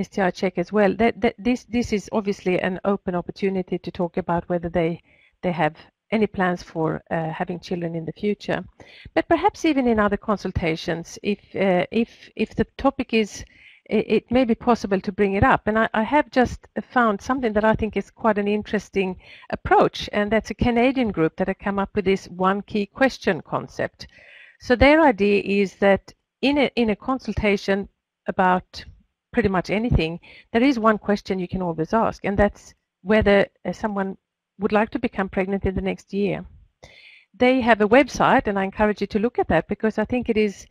STI check as well. That, that, this, this is obviously an open opportunity to talk about whether they, they have any plans for uh, having children in the future. But perhaps even in other consultations, if, uh, if, if the topic is it, may be possible to bring it up. And I, I, have just found something that I think is quite an interesting approach, and that's a Canadian group that have come up with this one key question concept. So their idea is that in a, in a consultation about pretty much anything, there is one question you can always ask, and that's whether uh, someone would like to become pregnant in the next year. They have a website, and I encourage you to look at that because I think it is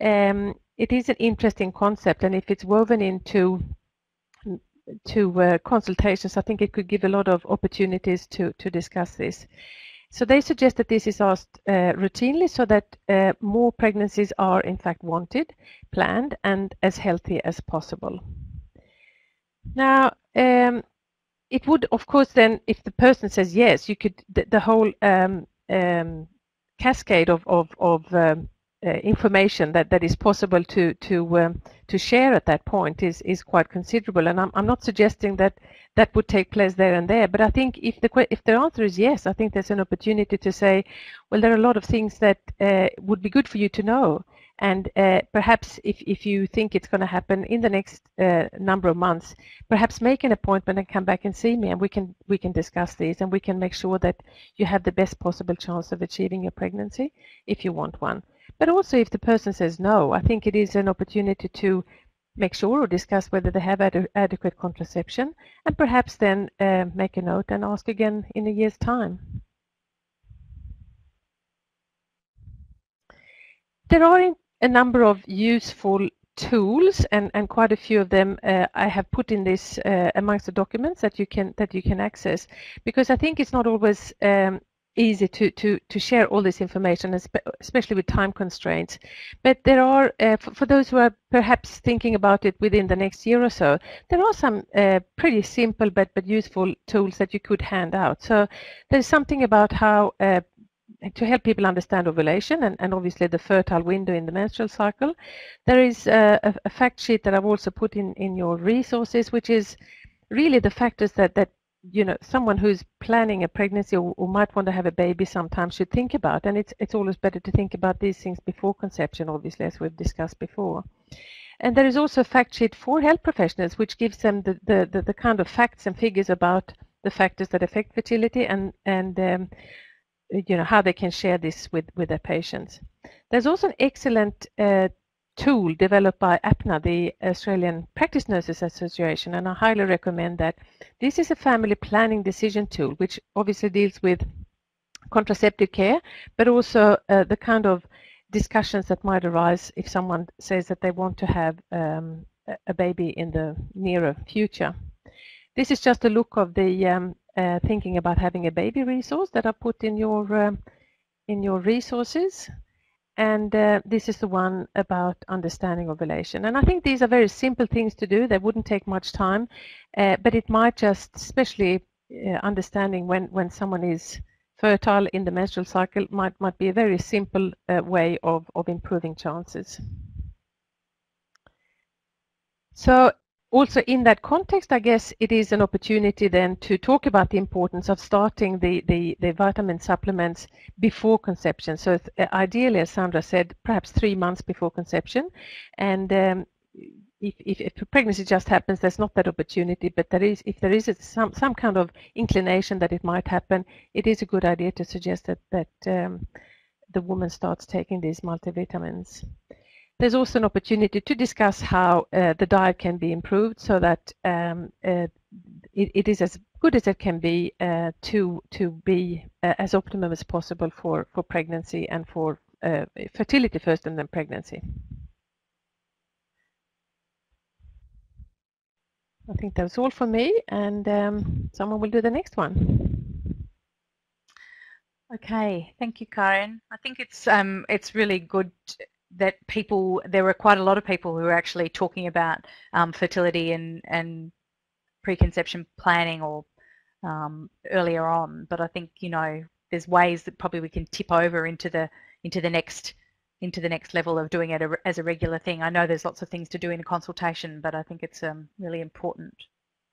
um, it is an interesting concept, and if it's woven into to uh, consultations, I think it could give a lot of opportunities to to discuss this. So they suggest that this is asked uh, routinely so that uh, more pregnancies are in fact wanted, planned, and as healthy as possible. Now, um, it would, of course, then, if the person says yes, you could the, the whole um, um, cascade of of, of um, uh, information that, that is possible to to um, to share at that point is is quite considerable. And I'm I'm not suggesting that that would take place there and there, but I think if the if the answer is yes, I think there's an opportunity to say, well, there are a lot of things that uh, would be good for you to know. And uh, perhaps if, if you think it's going to happen in the next uh, number of months, perhaps make an appointment and come back and see me, and we can we can discuss these, and we can make sure that you have the best possible chance of achieving your pregnancy if you want one. But also if the person says no, I think it is an opportunity to make sure or discuss whether they have ad adequate contraception and perhaps then uh, make a note and ask again in a year's time. There are a number of useful tools and, and quite a few of them uh, I have put in this uh, amongst the documents that you can that you can access because I think it's not always um, easy to, to, to share all this information, especially with time constraints. But there are, uh, for, those who are perhaps thinking about it within the next year or so, there are some uh, pretty simple but, but useful tools that you could hand out. So there's something about how uh, to help people understand ovulation and, and obviously the fertile window in the menstrual cycle. There is a, a fact sheet that I've also put in, in your resources, which is really the factors that, that you know someone who's planning a pregnancy or, or, might want to have a baby sometimes should think about and it's it's always better to think about these things before conception obviously as we've discussed before. And there is also a fact sheet for health professionals which gives them the the, the, the kind of facts and figures about the factors that affect fertility and and um, you know how they can share this with with their patients. There's also an excellent uh, tool developed by APNA, the Australian Practice Nurses Association, and I highly recommend that. This is a family planning decision tool, which obviously deals with contraceptive care, but also uh, the kind of discussions that might arise if someone says that they want to have um, a baby in the nearer future. This is just a look of the um, uh, thinking about having a baby resource that I put in your uh, in your resources. And uh, this is the one about understanding ovulation. And I think these are very simple things to do. They wouldn't take much time, uh, but it might just, especially uh, understanding when, when someone is fertile in the menstrual cycle, might, might be a very simple uh, way of, of improving chances. So also in that context, I guess it is an opportunity then to talk about the importance of starting the, the, the vitamin supplements before conception. So uh, ideally, as Sandra said, perhaps three months before conception. And um, if, if, if, pregnancy just happens, there's not that opportunity, but there is, if there is some, some kind of inclination that it might happen, it is a good idea to suggest that, that um, the woman starts taking these multivitamins. There's also an opportunity to discuss how uh, the diet can be improved so that um, uh, it, it is as good as it can be uh, to to be uh, as optimum as possible for for pregnancy and for uh, fertility first and then pregnancy. I think that's all for me, and um, someone will do the next one. Okay, thank you, Karin. I think it's um, it's really good that people, there were quite a lot of people who were actually talking about um, fertility and, and preconception planning or um, earlier on. But I think, you know, there's ways that probably we can tip over into the into the next into the next level of doing it as a regular thing. I know there's lots of things to do in a consultation, but I think it's a really important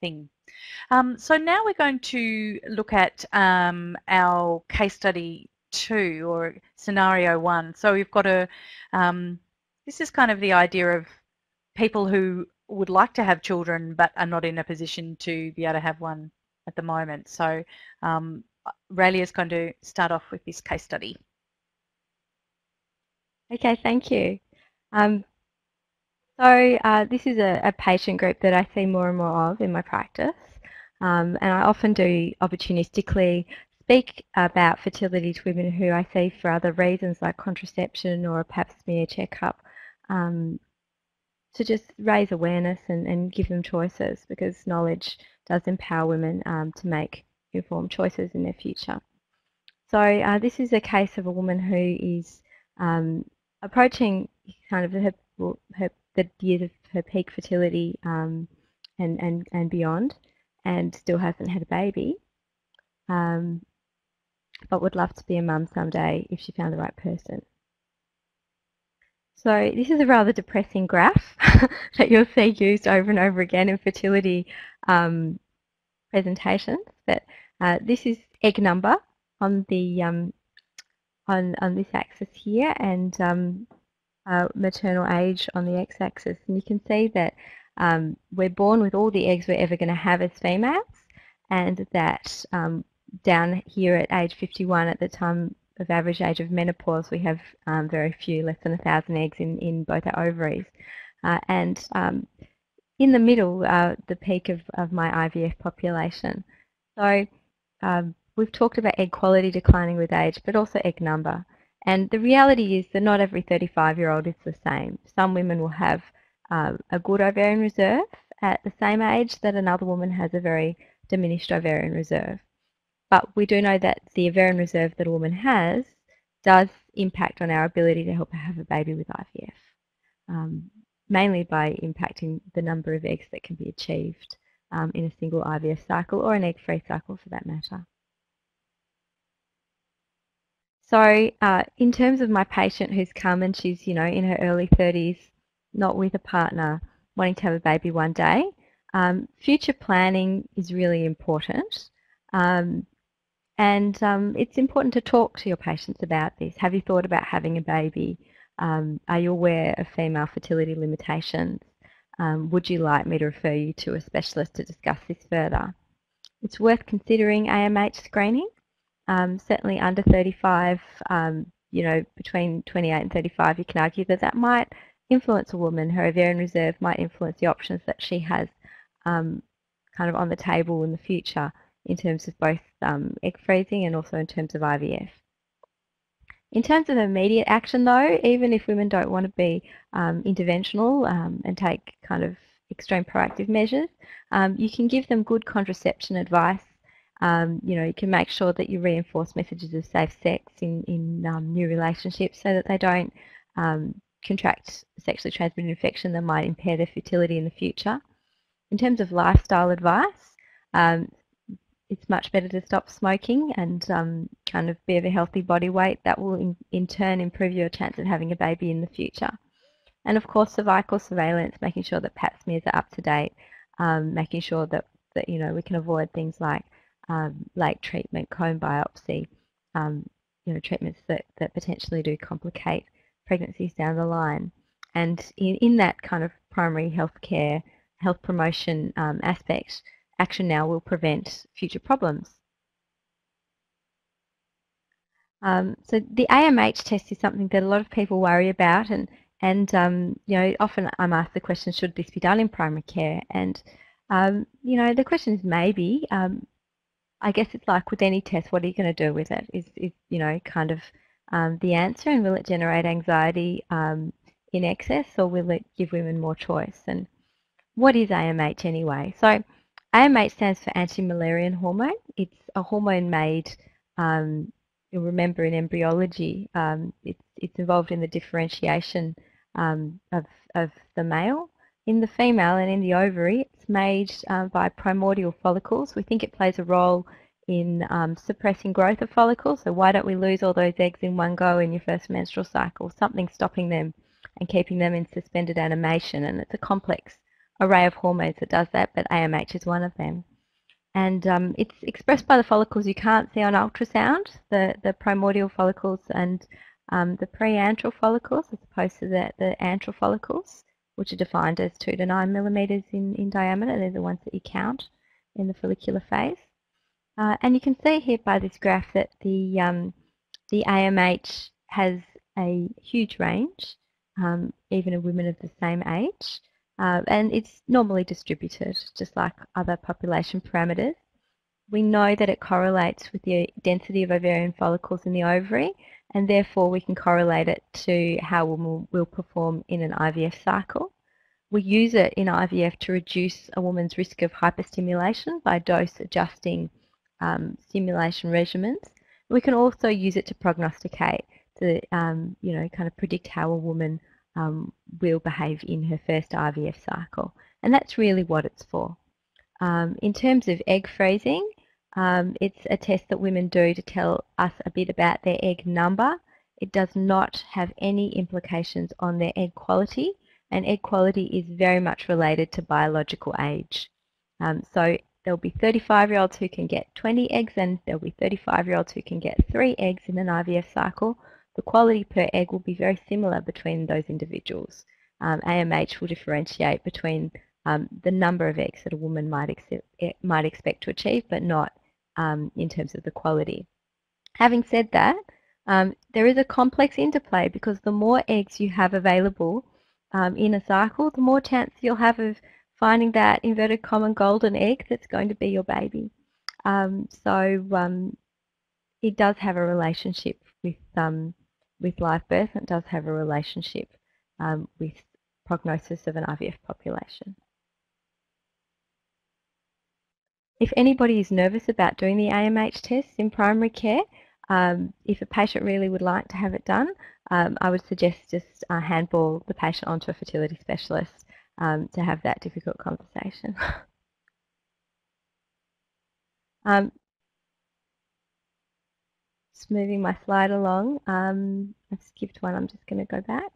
thing. Um, so now we're going to look at um, our case study two or scenario one. So we've got a, um, this is kind of the idea of people who would like to have children but are not in a position to be able to have one at the moment. So um, Raelia is going to start off with this case study. Okay, thank you. Um, so uh, this is a, a, patient group that I see more and more of in my practice. Um, and I often do opportunistically speak about fertility to women who I see for other reasons like contraception or a pap smear checkup um, to just raise awareness and, and give them choices because knowledge does empower women um, to make informed choices in their future. So uh, this is a case of a woman who is um, approaching kind of her, her, the years of her peak fertility um, and, and, and beyond and still hasn't had a baby. Um, but would love to be a mum someday if she found the right person. So this is a rather depressing graph (laughs) that you'll see used over and over again in fertility um, presentations. But uh, this is egg number on the um, on on this axis here, and um, uh, maternal age on the x-axis. And you can see that um, we're born with all the eggs we're ever going to have as females, and that um, down here at age 51 at the time of average age of menopause, we have um, very few, less than a thousand eggs in, in both our ovaries. Uh, and um, in the middle, uh, the peak of, of my IVF population. So um, we've talked about egg quality declining with age, but also egg number. And the reality is that not every 35-year-old is the same. Some women will have um, a good ovarian reserve at the same age that another woman has a very diminished ovarian reserve. But we do know that the ovarian reserve that a woman has does impact on our ability to help her have a baby with IVF, um, mainly by impacting the number of eggs that can be achieved um, in a single IVF cycle or an egg-free cycle for that matter. So uh, in terms of my patient who's come and she's, you know, in her early 30s, not with a partner, wanting to have a baby one day, um, future planning is really important. Um, and um, it's important to talk to your patients about this. Have you thought about having a baby? Um, are you aware of female fertility limitations? Um, would you like me to refer you to a specialist to discuss this further? It's worth considering AMH screening. Um, certainly under 35, um, you know, between 28 and 35, you can argue that that might influence a woman. Her ovarian reserve might influence the options that she has um, kind of on the table in the future in terms of both um, egg freezing and also in terms of IVF. In terms of immediate action though, even if women don't want to be um, interventional um, and take kind of extreme proactive measures, um, you can give them good contraception advice Um, you know, you can make sure that you reinforce messages of safe sex in, in um, new relationships so that they don't contract sexually transmitted infection that might impair their fertility in the future. In terms of lifestyle advice, um, it's much better to stop smoking and um, kind of be of a healthy body weight. That will in, in turn improve your chance of having a baby in the future. And of course, cervical surveillance, making sure that pap smears are up to date, um, making sure that, that you know we can avoid things like um, late treatment, cone biopsy, um, you know treatments that, that potentially do complicate pregnancies down the line. And in, in that kind of primary health care, health promotion um, aspect, action now will prevent future problems. Um, so the AMH test is something that a lot of people worry about and and um, you know often I'm asked the question should this be done in primary care? And um, you know the question is maybe um, I guess it's like with any test what are you going to do with it? Is, is you know kind of um, the answer and will it generate anxiety um, in excess or will it give women more choice? And what is AMH anyway? So AMH stands for anti-Müllerian hormone. It's a hormone made, um, you'll remember in embryology, um, it's, it's involved in the differentiation um, of, of the male. In the female and in the ovary, it's made uh, by primordial follicles. We think it plays a role in um, suppressing growth of follicles. So why don't we lose all those eggs in one go in your first menstrual cycle? Something stopping them and keeping them in suspended animation. And it's a complex array of hormones that does that, but AMH is one of them. And um, it's expressed by the follicles you can't see on ultrasound, the, the primordial follicles and um, the preantral follicles as opposed to the, the antral follicles, which are defined as 2 to 9 millimeters in, in diameter. They're the ones that you count in the follicular phase. Uh, and you can see here by this graph that the, um, the AMH has a huge range, um, even in women of the same age. Uh, and it's normally distributed, just like other population parameters. We know that it correlates with the density of ovarian follicles in the ovary, and therefore we can correlate it to how women will perform in an IVF cycle. We use it in IVF to reduce a woman's risk of hyperstimulation by dose adjusting um, stimulation regimens. We can also use it to prognosticate, to um, you know, kind of predict how a woman um, will behave in her first IVF cycle. And that's really what it's for. Um, in terms of egg freezing, um, it's a test that women do to tell us a bit about their egg number. It does not have any implications on their egg quality, and egg quality is very much related to biological age. Um, so there'll be 35-year-olds who can get 20 eggs, and there'll be 35-year-olds who can get three eggs in an IVF cycle, the quality per egg will be very similar between those individuals. Um, AMH will differentiate between um, the number of eggs that a woman might, eh, might expect to achieve, but not um, in terms of the quality. Having said that, um, there is a complex interplay because the more eggs you have available um, in a cycle, the more chance you'll have of finding that inverted common golden egg that's going to be your baby. Um, so it does have a relationship with um, with live birth and it does have a relationship um, with prognosis of an IVF population. If anybody is nervous about doing the AMH test in primary care, um, if a patient really would like to have it done, um, I would suggest just uh, handball the patient onto a fertility specialist um, to have that difficult conversation. (laughs) Um, just moving my slide along. Um, I've skipped one. I'm just going to go back.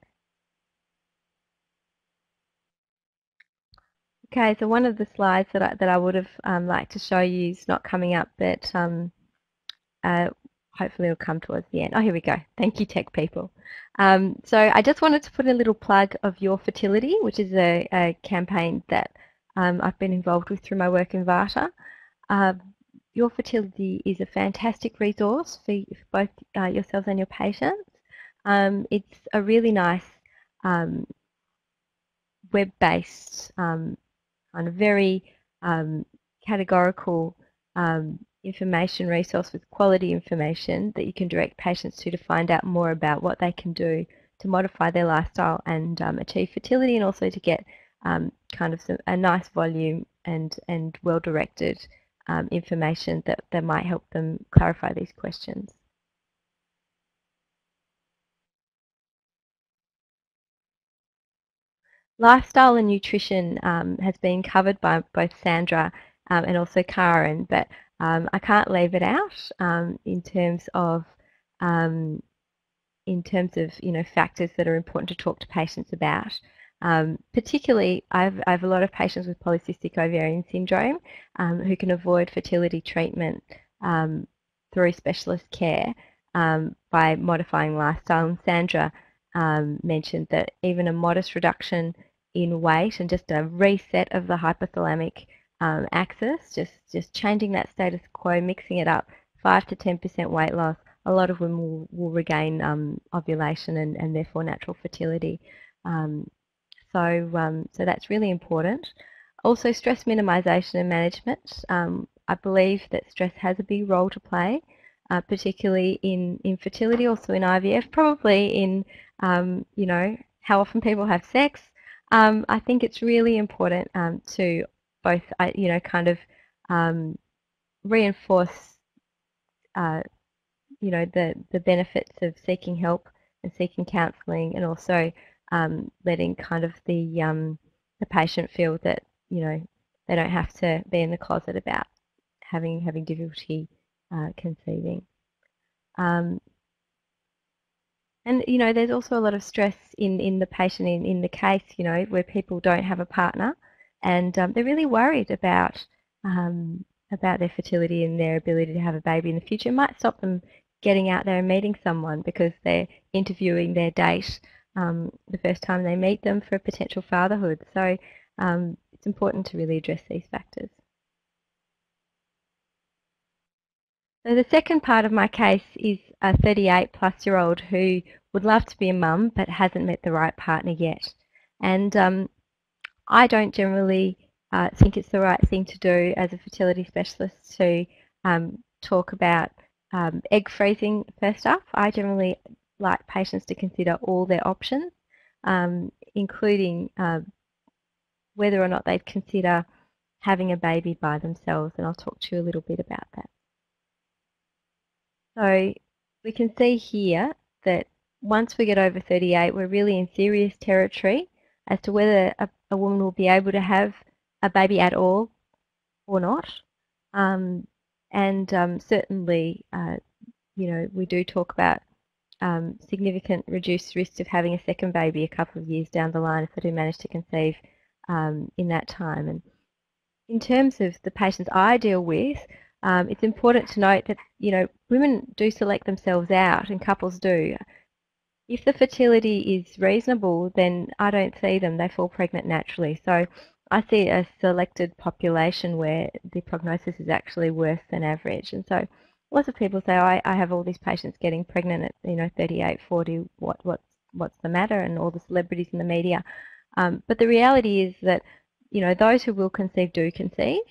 Okay, so one of the slides that I, that I would have um, liked to show you is not coming up, but um, uh, hopefully it'll come towards the end. Oh, here we go. Thank you, tech people. Um, so I just wanted to put a little plug of Your Fertility, which is a, a campaign that um, I've been involved with through my work in VARTA. Your Fertility is a fantastic resource for, both uh, yourselves and your patients. Um, it's a really nice um, web-based, um, kind of very um, categorical um, information resource with quality information that you can direct patients to to find out more about what they can do to modify their lifestyle and um, achieve fertility and also to get kind of some, a nice volume and, and well-directed um, information that, that might help them clarify these questions. Lifestyle and nutrition um, has been covered by both Sandra um, and also Karin, but um, I can't leave it out um, in terms of um, in terms of you know factors that are important to talk to patients about. Um, particularly, I've, I have a lot of patients with polycystic ovarian syndrome who can avoid fertility treatment through specialist care by modifying lifestyle. And Sandra mentioned that even a modest reduction in weight and just a reset of the hypothalamic um, axis, just, just changing that status quo, mixing it up, 5 to 10% weight loss, a lot of women will, will regain um, ovulation and, and therefore natural fertility. Um, so, um, so that's really important. Also stress minimization and management. Um, I believe that stress has a big role to play, uh, particularly in infertility, also in IVF, probably in, um, you know, how often people have sex, um, I think it's really important um, to both, uh, you know, kind of um, reinforce, uh, you know, the, the benefits of seeking help and seeking counselling and also um, letting kind of the, um, the patient feel that, you know, they don't have to be in the closet about having, having difficulty uh, conceiving. Um, and you know, there's also a lot of stress in in the patient in in the case, you know, where people don't have a partner, and um, they're really worried about um, about their fertility and their ability to have a baby in the future. It might stop them getting out there and meeting someone because they're interviewing their date um, the first time they meet them for a potential fatherhood. So um, it's important to really address these factors. So the second part of my case is a 38 plus year old who would love to be a mum but hasn't met the right partner yet. And um, I don't generally uh, think it's the right thing to do as a fertility specialist to um, talk about um, egg freezing first up. I generally like patients to consider all their options, um, including uh, whether or not they'd consider having a baby by themselves, and I'll talk to you a little bit about that. So we can see here that once we get over 38, we're really in serious territory as to whether a, a woman will be able to have a baby at all or not. Um, and um, certainly, uh, you know, we do talk about um, significant reduced risk of having a second baby a couple of years down the line if they do manage to conceive um, in that time. And in terms of the patients I deal with, um, it's important to note that you know women do select themselves out, and couples do. If the fertility is reasonable, then I don't see them; they fall pregnant naturally. So I see a selected population where the prognosis is actually worse than average, and so lots of people say, oh, I, I have all these patients getting pregnant at you know 38, 40. What what's what's the matter? And all the celebrities in the media. Um, but the reality is that you know those who will conceive do conceive,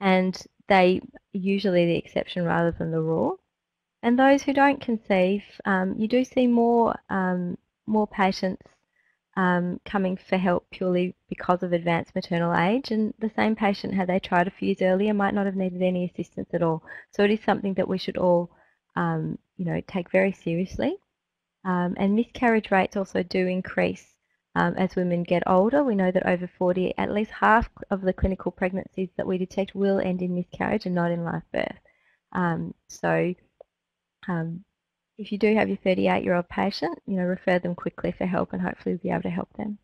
and they usually the exception rather than the rule. And those who don't conceive, um, you do see more um, more patients um, coming for help purely because of advanced maternal age. And the same patient, had they tried a few years earlier, might not have needed any assistance at all. So it is something that we should all, um, you know, take very seriously. Um, and miscarriage rates also do increase um, as women get older, we know that over 40, at least half of the clinical pregnancies that we detect will end in miscarriage and not in live birth. Um, so um, if you do have your 38-year-old patient, you know, refer them quickly for help and hopefully we'll be able to help them.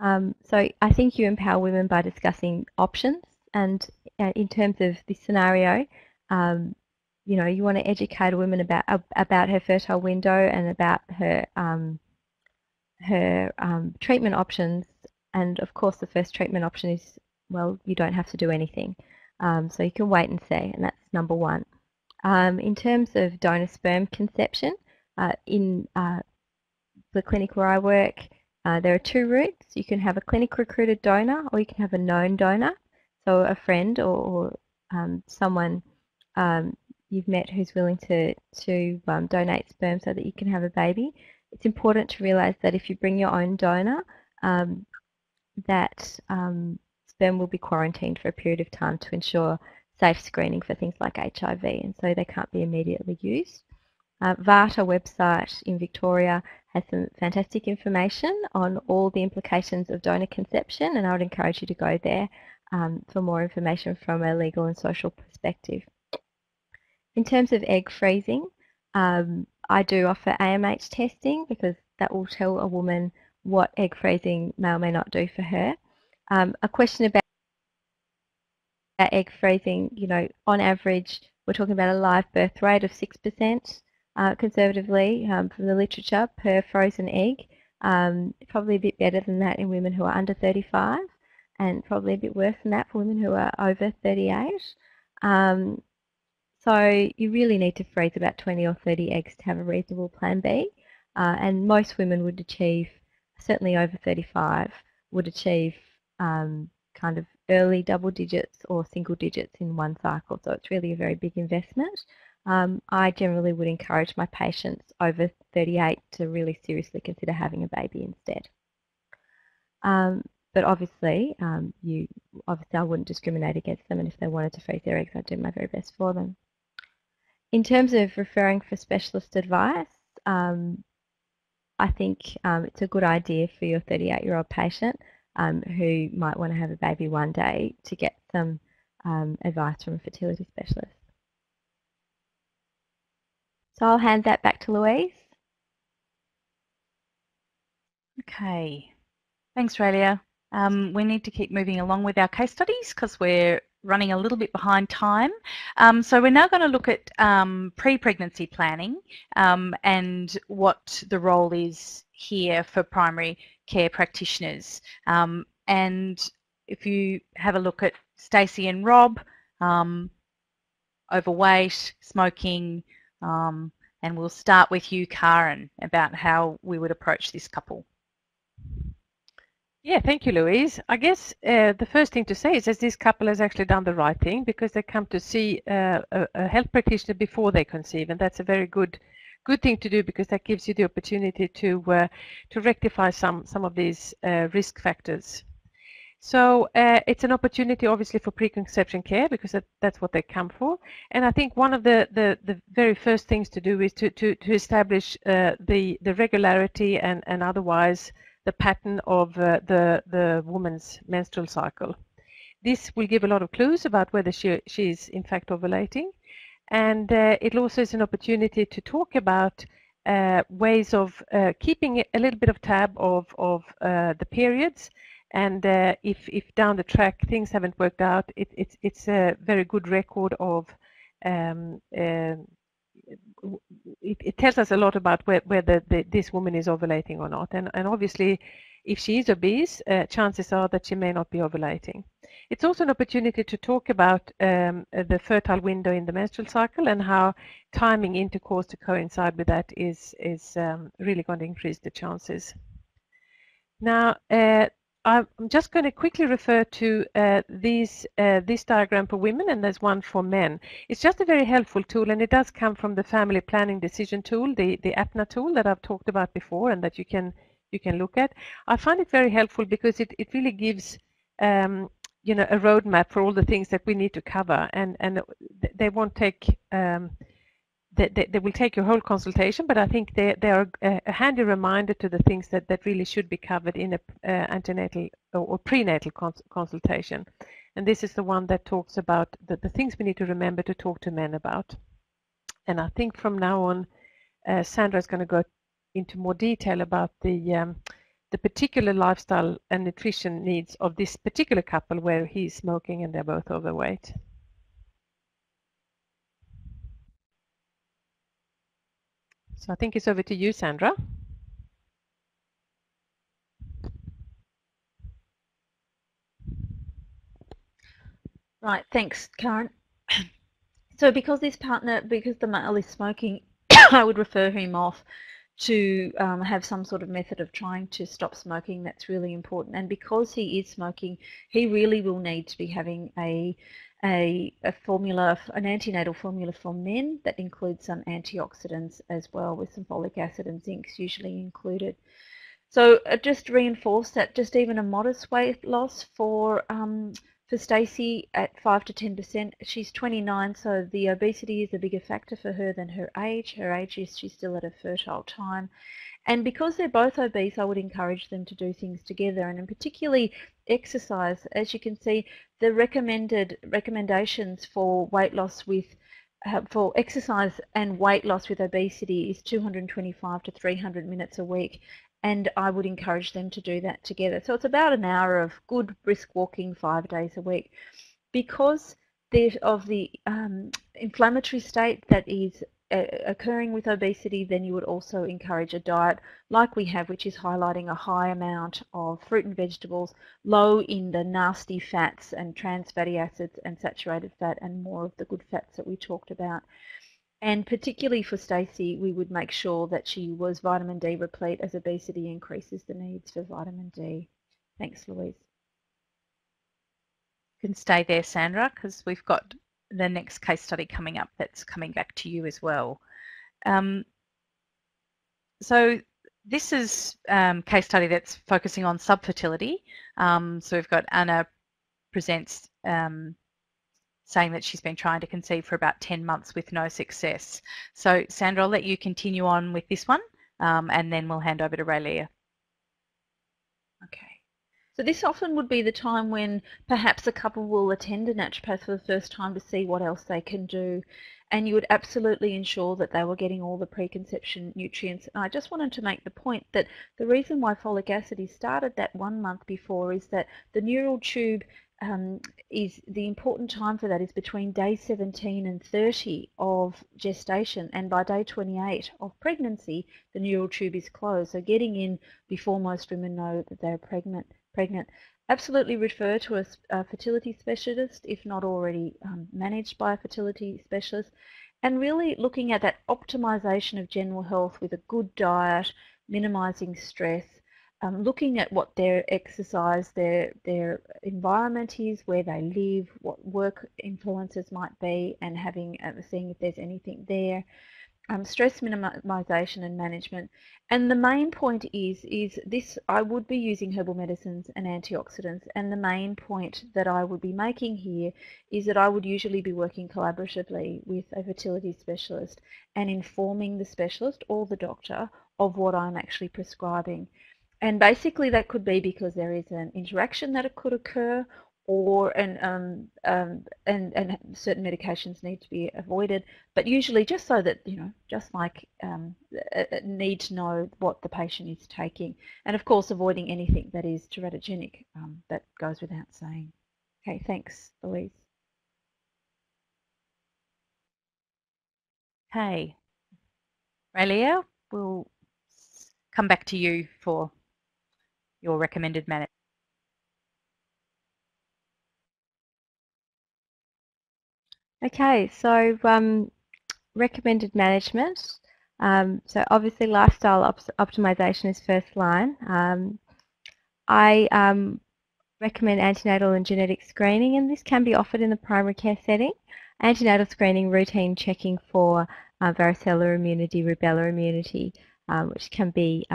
Um, so I think you empower women by discussing options and uh, in terms of this scenario, um, you know, you want to educate a woman about about her fertile window and about her um, her um, treatment options. And of course, the first treatment option is well, you don't have to do anything, um, so you can wait and see, and that's number one. Um, in terms of donor sperm conception, uh, in uh, the clinic where I work, uh, there are two routes. You can have a clinic recruited donor, or you can have a known donor, so a friend or, or um, someone um, you've met who's willing to, to um, donate sperm so that you can have a baby, it's important to realize that if you bring your own donor, um, that um, sperm will be quarantined for a period of time to ensure safe screening for things like HIV, and so they can't be immediately used. Uh, VARTA website in Victoria has some fantastic information on all the implications of donor conception, and I would encourage you to go there um, for more information from a legal and social perspective. In terms of egg freezing, um, I do offer AMH testing because that will tell a woman what egg freezing may or may not do for her. Um, a question about egg freezing, you know, on average, we're talking about a live birth rate of 6% uh, conservatively um, from the literature per frozen egg. Um, probably a bit better than that in women who are under 35 and probably a bit worse than that for women who are over 38. Um, so you really need to freeze about 20 or 30 eggs to have a reasonable plan B. Uh, and most women would achieve, certainly over 35, would achieve um, kind of early double digits or single digits in one cycle. So it's really a very big investment. Um, I generally would encourage my patients over 38 to really seriously consider having a baby instead. Um, but obviously, um, you obviously I wouldn't discriminate against them, and if they wanted to freeze their eggs, I'd do my very best for them. In terms of referring for specialist advice, um, I think um, it's a good idea for your 38-year-old patient um, who might want to have a baby one day to get some um, advice from a fertility specialist. So I'll hand that back to Louise. Okay, thanks Raelia. Um, we need to keep moving along with our case studies because we're running a little bit behind time. Um, so we're now going to look at um, pre-pregnancy planning um, and what the role is here for primary care practitioners. Um, and if you have a look at Stacey and Rob, um, overweight, smoking, um, and we'll start with you, Karin, about how we would approach this couple. Yeah, thank you, Louise. I guess uh, the first thing to say is that this couple has actually done the right thing because they come to see uh, a, a, health practitioner before they conceive, and that's a very good good thing to do because that gives you the opportunity to uh, to rectify some some of these uh, risk factors. So uh, it's an opportunity, obviously, for preconception care because that, that's what they come for. And I think one of the, the, the very first things to do is to, to, to establish uh, the, the regularity and, and otherwise the pattern of uh, the, the woman's menstrual cycle. This will give a lot of clues about whether she, she is in fact ovulating. And uh, it also is an opportunity to talk about uh, ways of uh, keeping a little bit of tab of, of uh, the periods. And uh, if, if down the track things haven't worked out, it, it's, it's a very good record of um, it, it, tells us a lot about where, whether the, this woman is ovulating or not. And, and obviously, if she is obese, uh, chances are that she may not be ovulating. It's also an opportunity to talk about um, the fertile window in the menstrual cycle and how timing intercourse to coincide with that is, is um, really going to increase the chances. Now, uh, I'm just going to quickly refer to uh, these, uh, this diagram for women and there's one for men. It's just a very helpful tool and it does come from the family planning decision tool, the, the APNA tool that I've talked about before and that you can you can look at. I find it very helpful because it, it really gives um, you know a roadmap for all the things that we need to cover and, and they won't take um, they, they, they, will take your whole consultation, but I think they, they are a, handy reminder to the things that, that really should be covered in a uh, antenatal or, or prenatal cons consultation. And this is the one that talks about the, the things we need to remember to talk to men about. And I think from now on, uh, Sandra is going to go into more detail about the um, the particular lifestyle and nutrition needs of this particular couple where he's smoking and they're both overweight. So I think it's over to you, Sandra. Right, thanks, Karin. (coughs) So because this partner, because the male is smoking, (coughs) I would refer him off to um, have some sort of method of trying to stop smoking. That's really important. And because he is smoking, he really will need to be having a a, a formula, an antenatal formula for men that includes some antioxidants as well with some folic acid and zinc usually included. So uh, just reinforce that just even a modest weight loss for um, for Stacey at 5 to 10%. She's 29, so the obesity is a bigger factor for her than her age. Her age is she's still at a fertile time. And because they're both obese, I would encourage them to do things together and in particularly exercise. As you can see, the recommended recommendations for weight loss with uh, for exercise and weight loss with obesity is 225 to 300 minutes a week and I would encourage them to do that together. So it's about an hour of good brisk walking five days a week. Because of the um, inflammatory state that is occurring with obesity, then you would also encourage a diet like we have, which is highlighting a high amount of fruit and vegetables, low in the nasty fats and trans fatty acids and saturated fat, and more of the good fats that we talked about. And particularly for Stacey, we would make sure that she was vitamin D replete as obesity increases the needs for vitamin D. Thanks, Louise. You can stay there, Sandra, because we've got the next case study coming up that's coming back to you as well. Um, so this is um, case study that's focusing on subfertility. Um, so we've got Anna presents um, saying that she's been trying to conceive for about 10 months with no success. So Sandra, I'll let you continue on with this one um, and then we'll hand over to Raelia. Okay. So this often would be the time when perhaps a couple will attend a naturopath for the first time to see what else they can do and you would absolutely ensure that they were getting all the preconception nutrients. And I just wanted to make the point that the reason why folic acid is started that one month before is that the neural tube um, is the important time for that is between day 17 and 30 of gestation and by day 28 of pregnancy the neural tube is closed. So getting in before most women know that they're pregnant pregnant, absolutely refer to a, a fertility specialist if not already um, managed by a fertility specialist and really looking at that optimization of general health with a good diet, minimizing stress, um, looking at what their exercise, their, their environment is, where they live, what work influences might be, and having uh, seeing if there's anything there um, stress minimization and management. And the main point is, is this, I would be using herbal medicines and antioxidants. And the main point that I would be making here is that I would usually be working collaboratively with a fertility specialist and informing the specialist or the doctor of what I'm actually prescribing. And basically that could be because there is an interaction that could occur or and um, um, and and certain medications need to be avoided, but usually just so that you know, just like um, need to know what the patient is taking, and of course avoiding anything that is teratogenic. Um, that goes without saying. Okay, thanks, Louise. Hey, Raelia, we'll come back to you for your recommended management. Okay, so um, recommended management. Um, so obviously lifestyle op optimization is first line. Um, I um, recommend antenatal and genetic screening and this can be offered in the primary care setting. Antenatal screening, routine checking for uh, varicella immunity, rubella immunity, um, which can be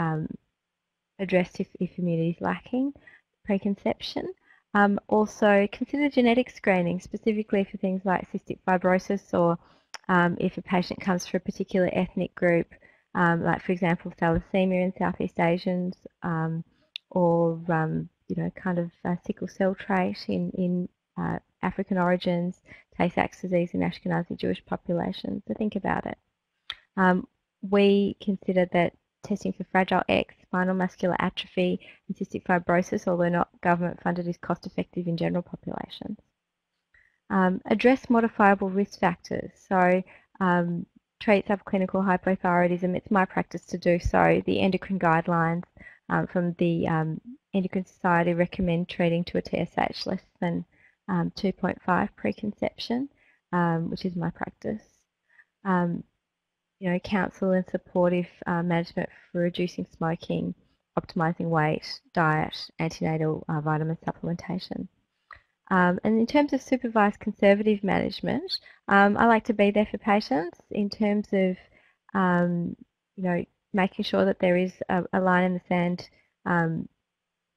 addressed if, if immunity is lacking, preconception. Um, also, consider genetic screening, specifically for things like cystic fibrosis or um, if a patient comes from a particular ethnic group, um, like for example thalassemia in Southeast Asians, um, or um, you know kind of sickle cell trait in in uh, African origins, Tay-Sachs disease in Ashkenazi Jewish populations. So think about it. Um, we consider that testing for Fragile X, spinal muscular atrophy, and cystic fibrosis, although not government funded, is cost effective in general populations. Um, address modifiable risk factors. So um, treat subclinical hypothyroidism. It's my practice to do so. The endocrine guidelines um, from the um, Endocrine Society recommend treating to a TSH less than um, 2.5 preconception, um, which is my practice. Um, you know, counsel and supportive uh, management for reducing smoking, optimizing weight, diet, antenatal uh, vitamin supplementation. Um, and in terms of supervised conservative management, um, I like to be there for patients in terms of, um, you know, making sure that there is a, a, line in the sand um,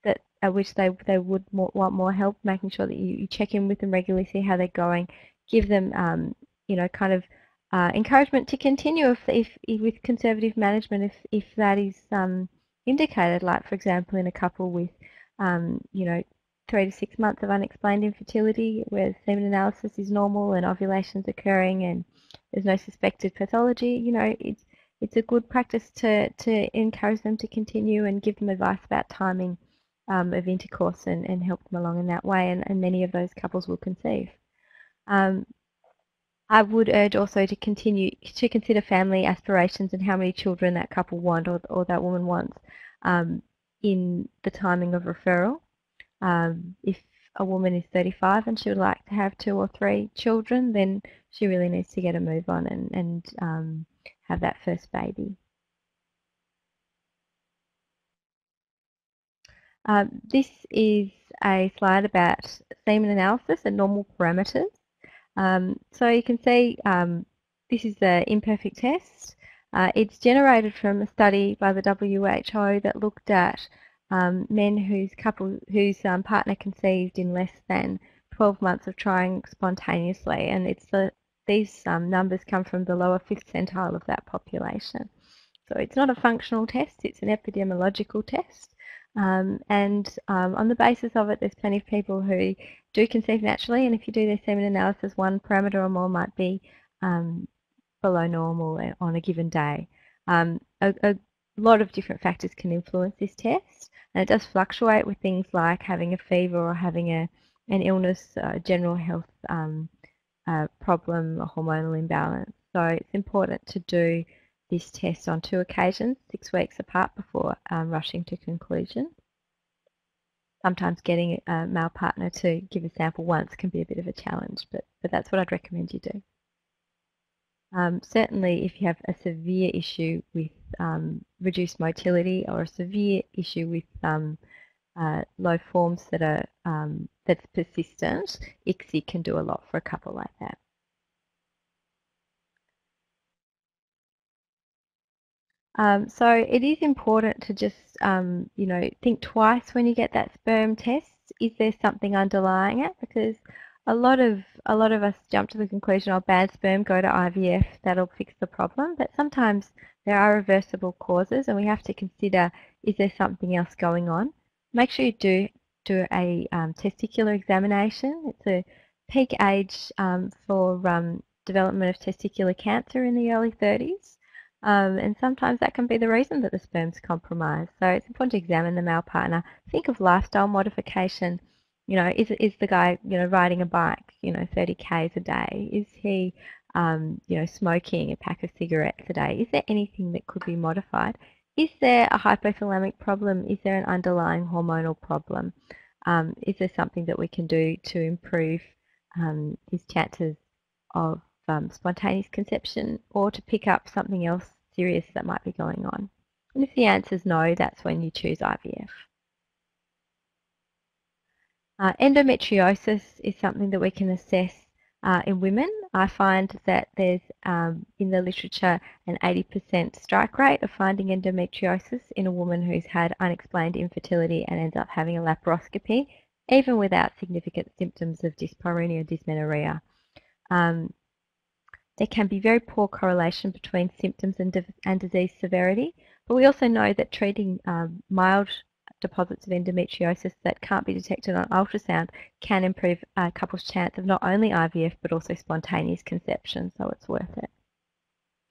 that at which they they would more, want more help, making sure that you, you check in with them regularly, see how they're going, give them um, you know kind of uh, encouragement to continue if, if, if, with conservative management if if that is um, indicated, like for example in a couple with um, you know three to six months of unexplained infertility where semen analysis is normal and ovulation's occurring and there's no suspected pathology, you know, it's it's a good practice to, to encourage them to continue and give them advice about timing um, of intercourse and, and help them along in that way and, and many of those couples will conceive. Um, I would urge also to continue to consider family aspirations and how many children that couple want or, or that woman wants um, in the timing of referral. Um, if a woman is 35 and she would like to have two or three children, then she really needs to get a move on and, and um, have that first baby. Um, this is a slide about semen analysis and normal parameters. Um, so you can see um, this is the imperfect test. Uh, it's generated from a study by the WHO that looked at um, men whose couple whose um, partner conceived in less than 12 months of trying spontaneously, and it's the, these um, numbers come from the lower fifth centile of that population. So it's not a functional test; it's an epidemiological test. Um, and um, on the basis of it, there's plenty of people who do conceive naturally, and if you do their semen analysis, one parameter or more might be um, below normal on a given day. Um, a, a, lot of different factors can influence this test, and it does fluctuate with things like having a fever or having a an illness, a general health um, uh, problem, a hormonal imbalance. So it's important to do this test on two occasions, six weeks apart before um, rushing to conclusion. Sometimes getting a male partner to give a sample once can be a bit of a challenge, but, but that's what I'd recommend you do. Um, certainly if you have a severe issue with um, reduced motility or a severe issue with um, uh, low forms that are um, that's persistent, ICSI can do a lot for a couple like that. Um, so it is important to just, um, you know, think twice when you get that sperm test. Is there something underlying it? Because a lot of a lot of us jump to the conclusion, oh, bad sperm, go to IVF, that'll fix the problem. But sometimes there are reversible causes, and we have to consider: is there something else going on? Make sure you do do a um, testicular examination. It's a peak age um, for um, development of testicular cancer in the early 30s. Um, and sometimes that can be the reason that the sperm's compromised. So it's important to examine the male partner. Think of lifestyle modification you know, is is the guy, you know, riding a bike, you know, 30 k's a day? Is he, um, you know, smoking a pack of cigarettes a day? Is there anything that could be modified? Is there a hypothalamic problem? Is there an underlying hormonal problem? Um, is there something that we can do to improve um, his chances of um, spontaneous conception or to pick up something else serious that might be going on? And if the answer is no, that's when you choose IVF. Uh, endometriosis is something that we can assess uh, in women. I find that there's um, in the literature an 80% strike rate of finding endometriosis in a woman who's had unexplained infertility and ends up having a laparoscopy, even without significant symptoms of dyspareunia or dysmenorrhea. Um, there can be very poor correlation between symptoms and, and disease severity, but we also know that treating um, mild deposits of endometriosis that can't be detected on ultrasound can improve a couple's chance of not only IVF but also spontaneous conception, so it's worth it.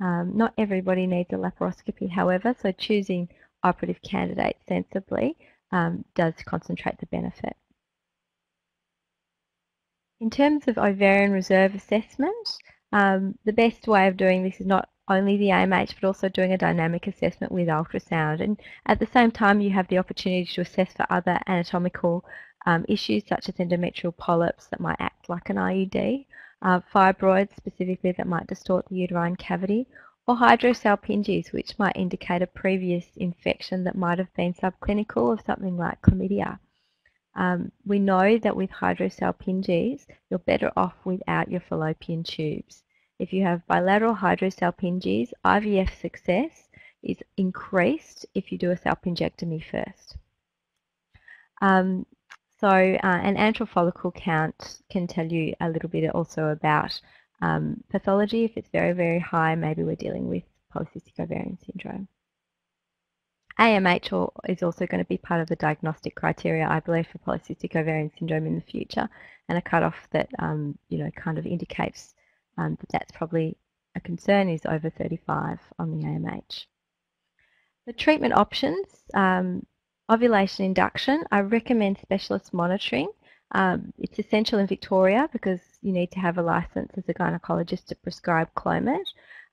Um, not everybody needs a laparoscopy, however, so choosing operative candidates sensibly um, does concentrate the benefit. In terms of ovarian reserve assessment, um, the best way of doing this is not only the AMH but also doing a dynamic assessment with ultrasound. And at the same time, you have the opportunity to assess for other anatomical um, issues such as endometrial polyps that might act like an IUD, uh, fibroids specifically that might distort the uterine cavity, or hydrosalpinges which might indicate a previous infection that might have been subclinical of something like chlamydia. Um, we know that with hydrosalpinges, you're better off without your fallopian tubes. If you have bilateral hydrosalpinges, IVF success is increased if you do a salpingectomy first. Um, so uh, an antral follicle count can tell you a little bit also about um, pathology. If it's very, very high, maybe we're dealing with polycystic ovarian syndrome. AMH is also going to be part of the diagnostic criteria, I believe, for polycystic ovarian syndrome in the future, and a cutoff that um, you know kind of indicates um, that that's probably a concern is over 35 on the AMH. The treatment options, um, ovulation induction, I recommend specialist monitoring. Um, it's essential in Victoria because you need to have a license as a gynecologist to prescribe Clomid.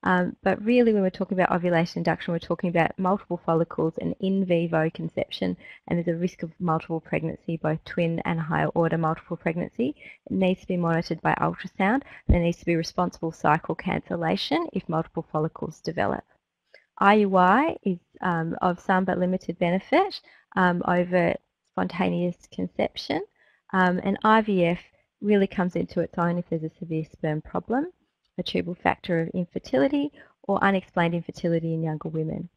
Um, but really when we're talking about ovulation induction, we're talking about multiple follicles and in vivo conception, and there's a risk of multiple pregnancy, both twin and higher order multiple pregnancy. It needs to be monitored by ultrasound. There needs to be responsible cycle cancellation if multiple follicles develop. IUI is um, of some but limited benefit um, over spontaneous conception, um, and IVF really comes into its own if there's a severe sperm problem a tubal factor of infertility or unexplained infertility in younger women.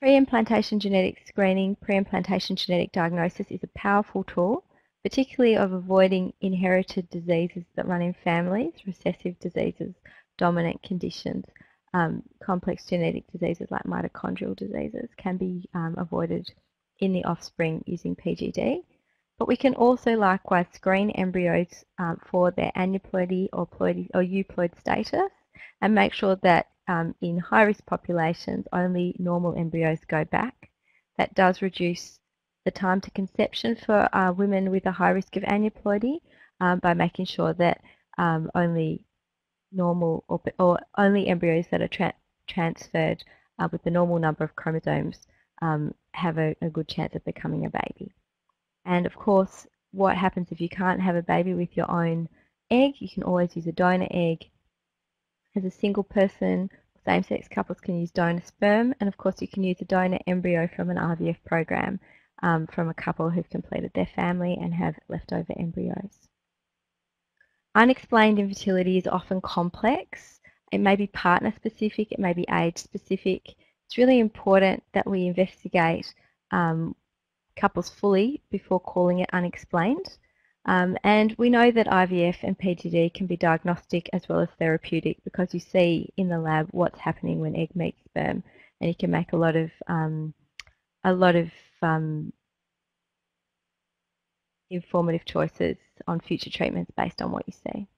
Pre-implantation genetic screening, pre-implantation genetic diagnosis is a powerful tool, particularly of avoiding inherited diseases that run in families, recessive diseases, dominant conditions, um, complex genetic diseases like mitochondrial diseases can be um, avoided in the offspring using PGD. But we can also likewise screen embryos um, for their aneuploidy or, ploidy, or euploid status and make sure that um, in high-risk populations only normal embryos go back. That does reduce the time to conception for uh, women with a high risk of aneuploidy um, by making sure that um, only normal or, or, only embryos that are tra transferred uh, with the normal number of chromosomes um, have a, a good chance of becoming a baby. And of course, what happens if you can't have a baby with your own egg? You can always use a donor egg. As a single person, same-sex couples can use donor sperm, and of course you can use a donor embryo from an IVF program um, from a couple who've completed their family and have leftover embryos. Unexplained infertility is often complex. It may be partner specific, it may be age specific. It's really important that we investigate um, couples fully before calling it unexplained. Um, and we know that IVF and PGD can be diagnostic as well as therapeutic because you see in the lab what's happening when egg meets sperm, and you can make a lot of um, a lot of um, informative choices on future treatments based on what you see.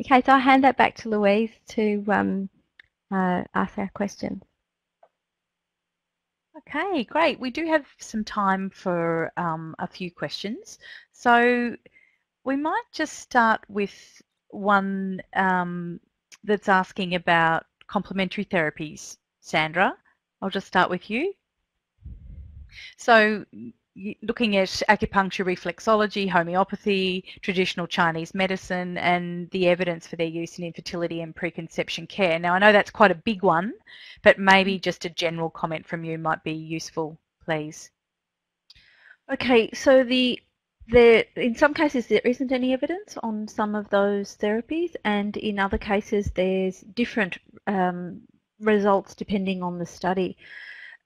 Okay, so I'll hand that back to Louise to um, uh, ask our questions. Okay, great. We do have some time for um, a few questions. So we might just start with one um, that's asking about complementary therapies. Sandra, I'll just start with you. So looking at acupuncture, reflexology, homeopathy, traditional Chinese medicine, and the evidence for their use in infertility and preconception care. Now, I know that's quite a big one, but maybe mm. just a general comment from you might be useful, please. Okay, so the there in some cases there isn't any evidence on some of those therapies, and in other cases there's different um, results depending on the study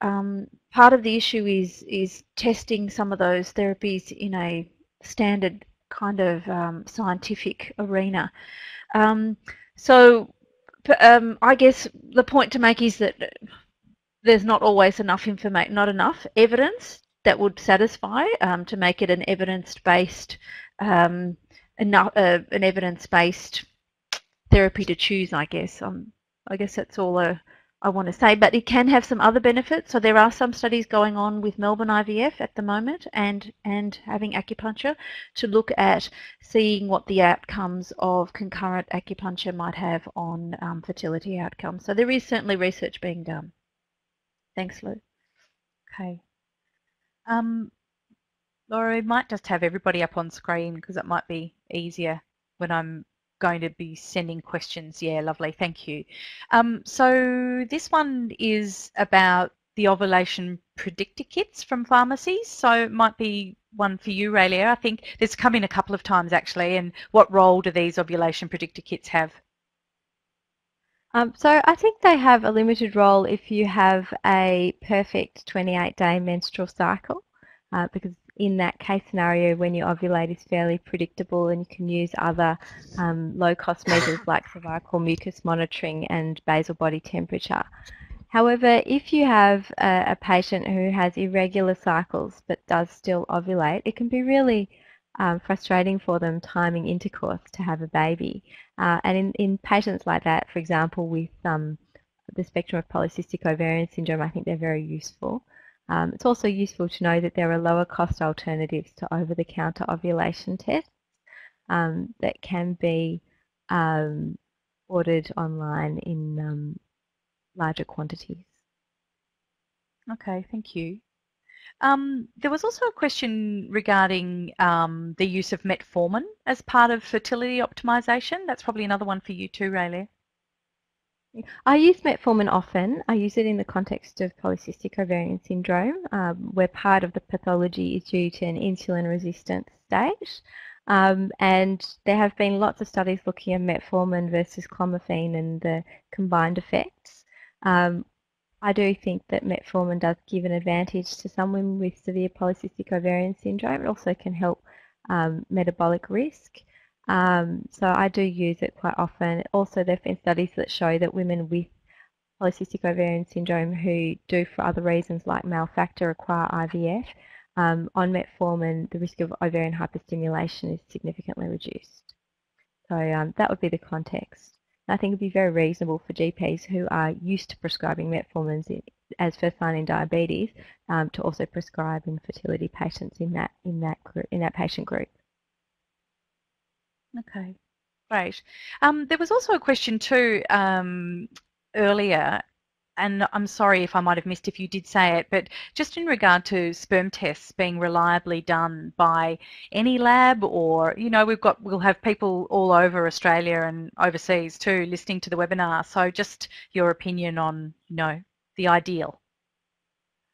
um, part of the issue is is testing some of those therapies in a standard kind of um, scientific arena. Um, so um, I guess the point to make is that there's not always enough information, not enough evidence that would satisfy um, to make it an evidence-based um, enough uh, an evidence-based therapy to choose. I guess I guess that's all a I want to say, but it can have some other benefits. So there are some studies going on with Melbourne IVF at the moment and, and having acupuncture to look at seeing what the outcomes of concurrent acupuncture might have on um, fertility outcomes. So there is certainly research being done. Thanks, Lou. Okay. Um, Laura, we might just have everybody up on screen because it might be easier when I'm going to be sending questions. Yeah, lovely. Thank you. Um, so this one is about the ovulation predictor kits from pharmacies. So it might be one for you, Raelia. I think this come in a couple of times actually. And what role do these ovulation predictor kits have? Um, so I think they have a limited role if you have a perfect 28-day menstrual cycle. uh, because in that case scenario when you ovulate is fairly predictable and you can use other um, low-cost measures (laughs) like cervical mucus monitoring and basal body temperature. However, if you have a, a, patient who has irregular cycles but does still ovulate, it can be really um, frustrating for them timing intercourse to have a baby. Uh, and in, in patients like that, for example, with um, the spectrum of polycystic ovarian syndrome, I think they're very useful. Um, it's also useful to know that there are lower cost alternatives to over-the-counter ovulation tests um, that can be um, ordered online in um, larger quantities. Okay, thank you. Um, there was also a question regarding um, the use of metformin as part of fertility optimization. That's probably another one for you too, Raelia. I use metformin often. I use it in the context of polycystic ovarian syndrome, um, where part of the pathology is due to an insulin resistant state. Um, and there have been lots of studies looking at metformin versus clomiphene and the combined effects. Um, I do think that metformin does give an advantage to some women with severe polycystic ovarian syndrome. It also can help um, metabolic risk. Um, so I do use it quite often. Also, there have been studies that show that women with polycystic ovarian syndrome who do for other reasons like male factor require IVF, um, on metformin, the risk of ovarian hyperstimulation is significantly reduced. So um, that would be the context. I think it would be very reasonable for GPs who are used to prescribing metformins as first line in diabetes um, to also prescribe infertility patients in that in that group, in that patient group. Okay, great. Um, there was also a question too um, earlier and I'm sorry if I might have missed if you did say it, but just in regard to sperm tests being reliably done by any lab or, you know, we've got, we'll have people all over Australia and overseas too listening to the webinar. So just your opinion on, you know, the ideal.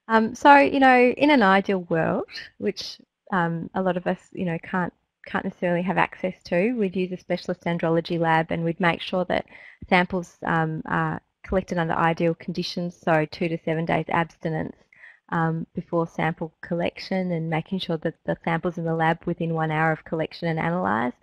Um, so, you know, in an ideal world, which um, a lot of us, you know, can't can't necessarily have access to, we'd use a specialist andrology lab and we'd make sure that samples um, are collected under ideal conditions, so two to seven days abstinence um, before sample collection and making sure that the samples in the lab within one hour of collection and analysed.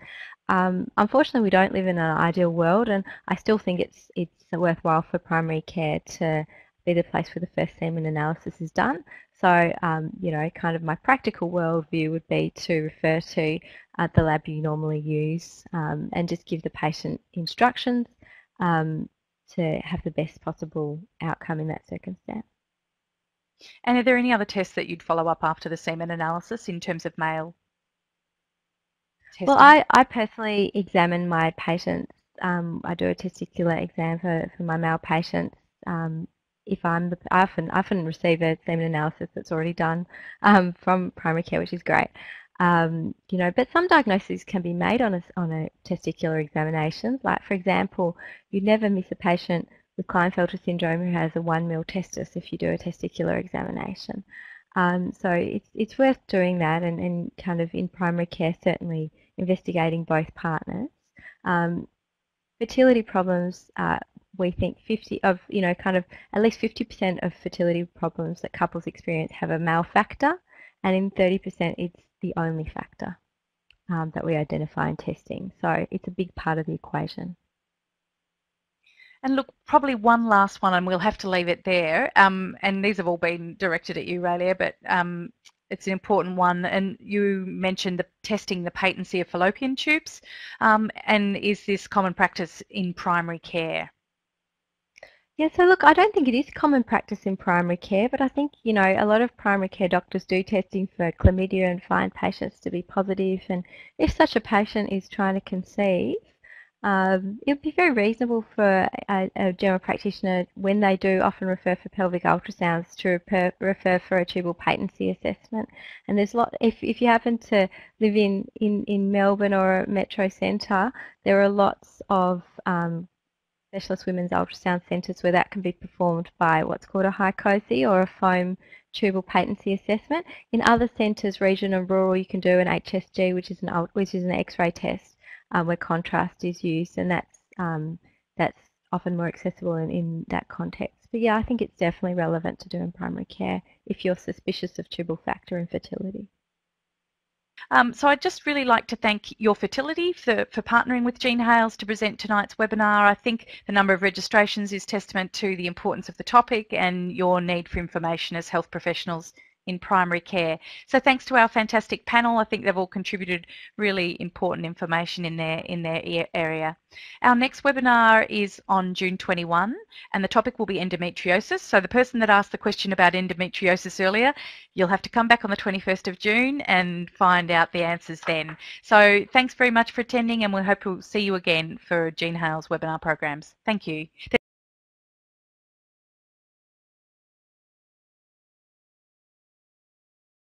Um, unfortunately, we don't live in an ideal world, and I still think it's it's worthwhile for primary care to be the place where the first semen analysis is done. So, um, you know, kind of my practical worldview would be to refer to uh, the lab you normally use um, and just give the patient instructions um, to have the best possible outcome in that circumstance. And are there any other tests that you'd follow up after the semen analysis in terms of male testing? Well, I, I personally examine my patients. Um, I do a testicular exam for, for my male patients. Um, if I'm the, I often, I often receive a semen analysis that's already done um, from primary care, which is great. Um, you know, but some diagnoses can be made on a, on a testicular examination. Like, for example, you'd never miss a patient with Klinefelter syndrome who has a 1 mil testis if you do a testicular examination. Um, so it's, it's worth doing that and, and kind of in primary care certainly investigating both partners. Um, fertility problems, uh, we think 50 of, you know, kind of at least 50% of fertility problems that couples experience have a male factor and in 30% it's the only factor um, that we identify in testing. So it's a big part of the equation. And look, probably one last one, and we'll have to leave it there. Um, and these have all been directed at you, Raelia, but um, it's an important one. And you mentioned the testing the patency of fallopian tubes. Um, and is this common practice in primary care? Yeah, so look, I don't think it is common practice in primary care, but I think, you know, a lot of primary care doctors do testing for chlamydia and find patients to be positive. And if such a patient is trying to conceive, um, it would be very reasonable for a, a, general practitioner, when they do often refer for pelvic ultrasounds, to refer, refer for a tubal patency assessment. And there's a lot, if, if you happen to live in, in, in Melbourne or a metro centre, there are lots of um, specialist women's ultrasound centres where that can be performed by what's called a HyCoSy or a foam tubal patency assessment. In other centres, regional and rural, you can do an HSG, which is an which is an X-ray test um, where contrast is used, and that's um, that's often more accessible in, in that context. But yeah, I think it's definitely relevant to do in primary care if you're suspicious of tubal factor infertility. Um, so I'd just really like to thank Your Fertility for, for partnering with Jean Hailes to present tonight's webinar. I think the number of registrations is testament to the importance of the topic and your need for information as health professionals in primary care. So thanks to our fantastic panel, I think they've all contributed really important information in their in their area. Our next webinar is on June 21 and the topic will be endometriosis. So the person that asked the question about endometriosis earlier, you'll have to come back on the 21st of June and find out the answers then. So thanks very much for attending and we hope we'll see you again for Jean Hailes webinar programs. Thank you.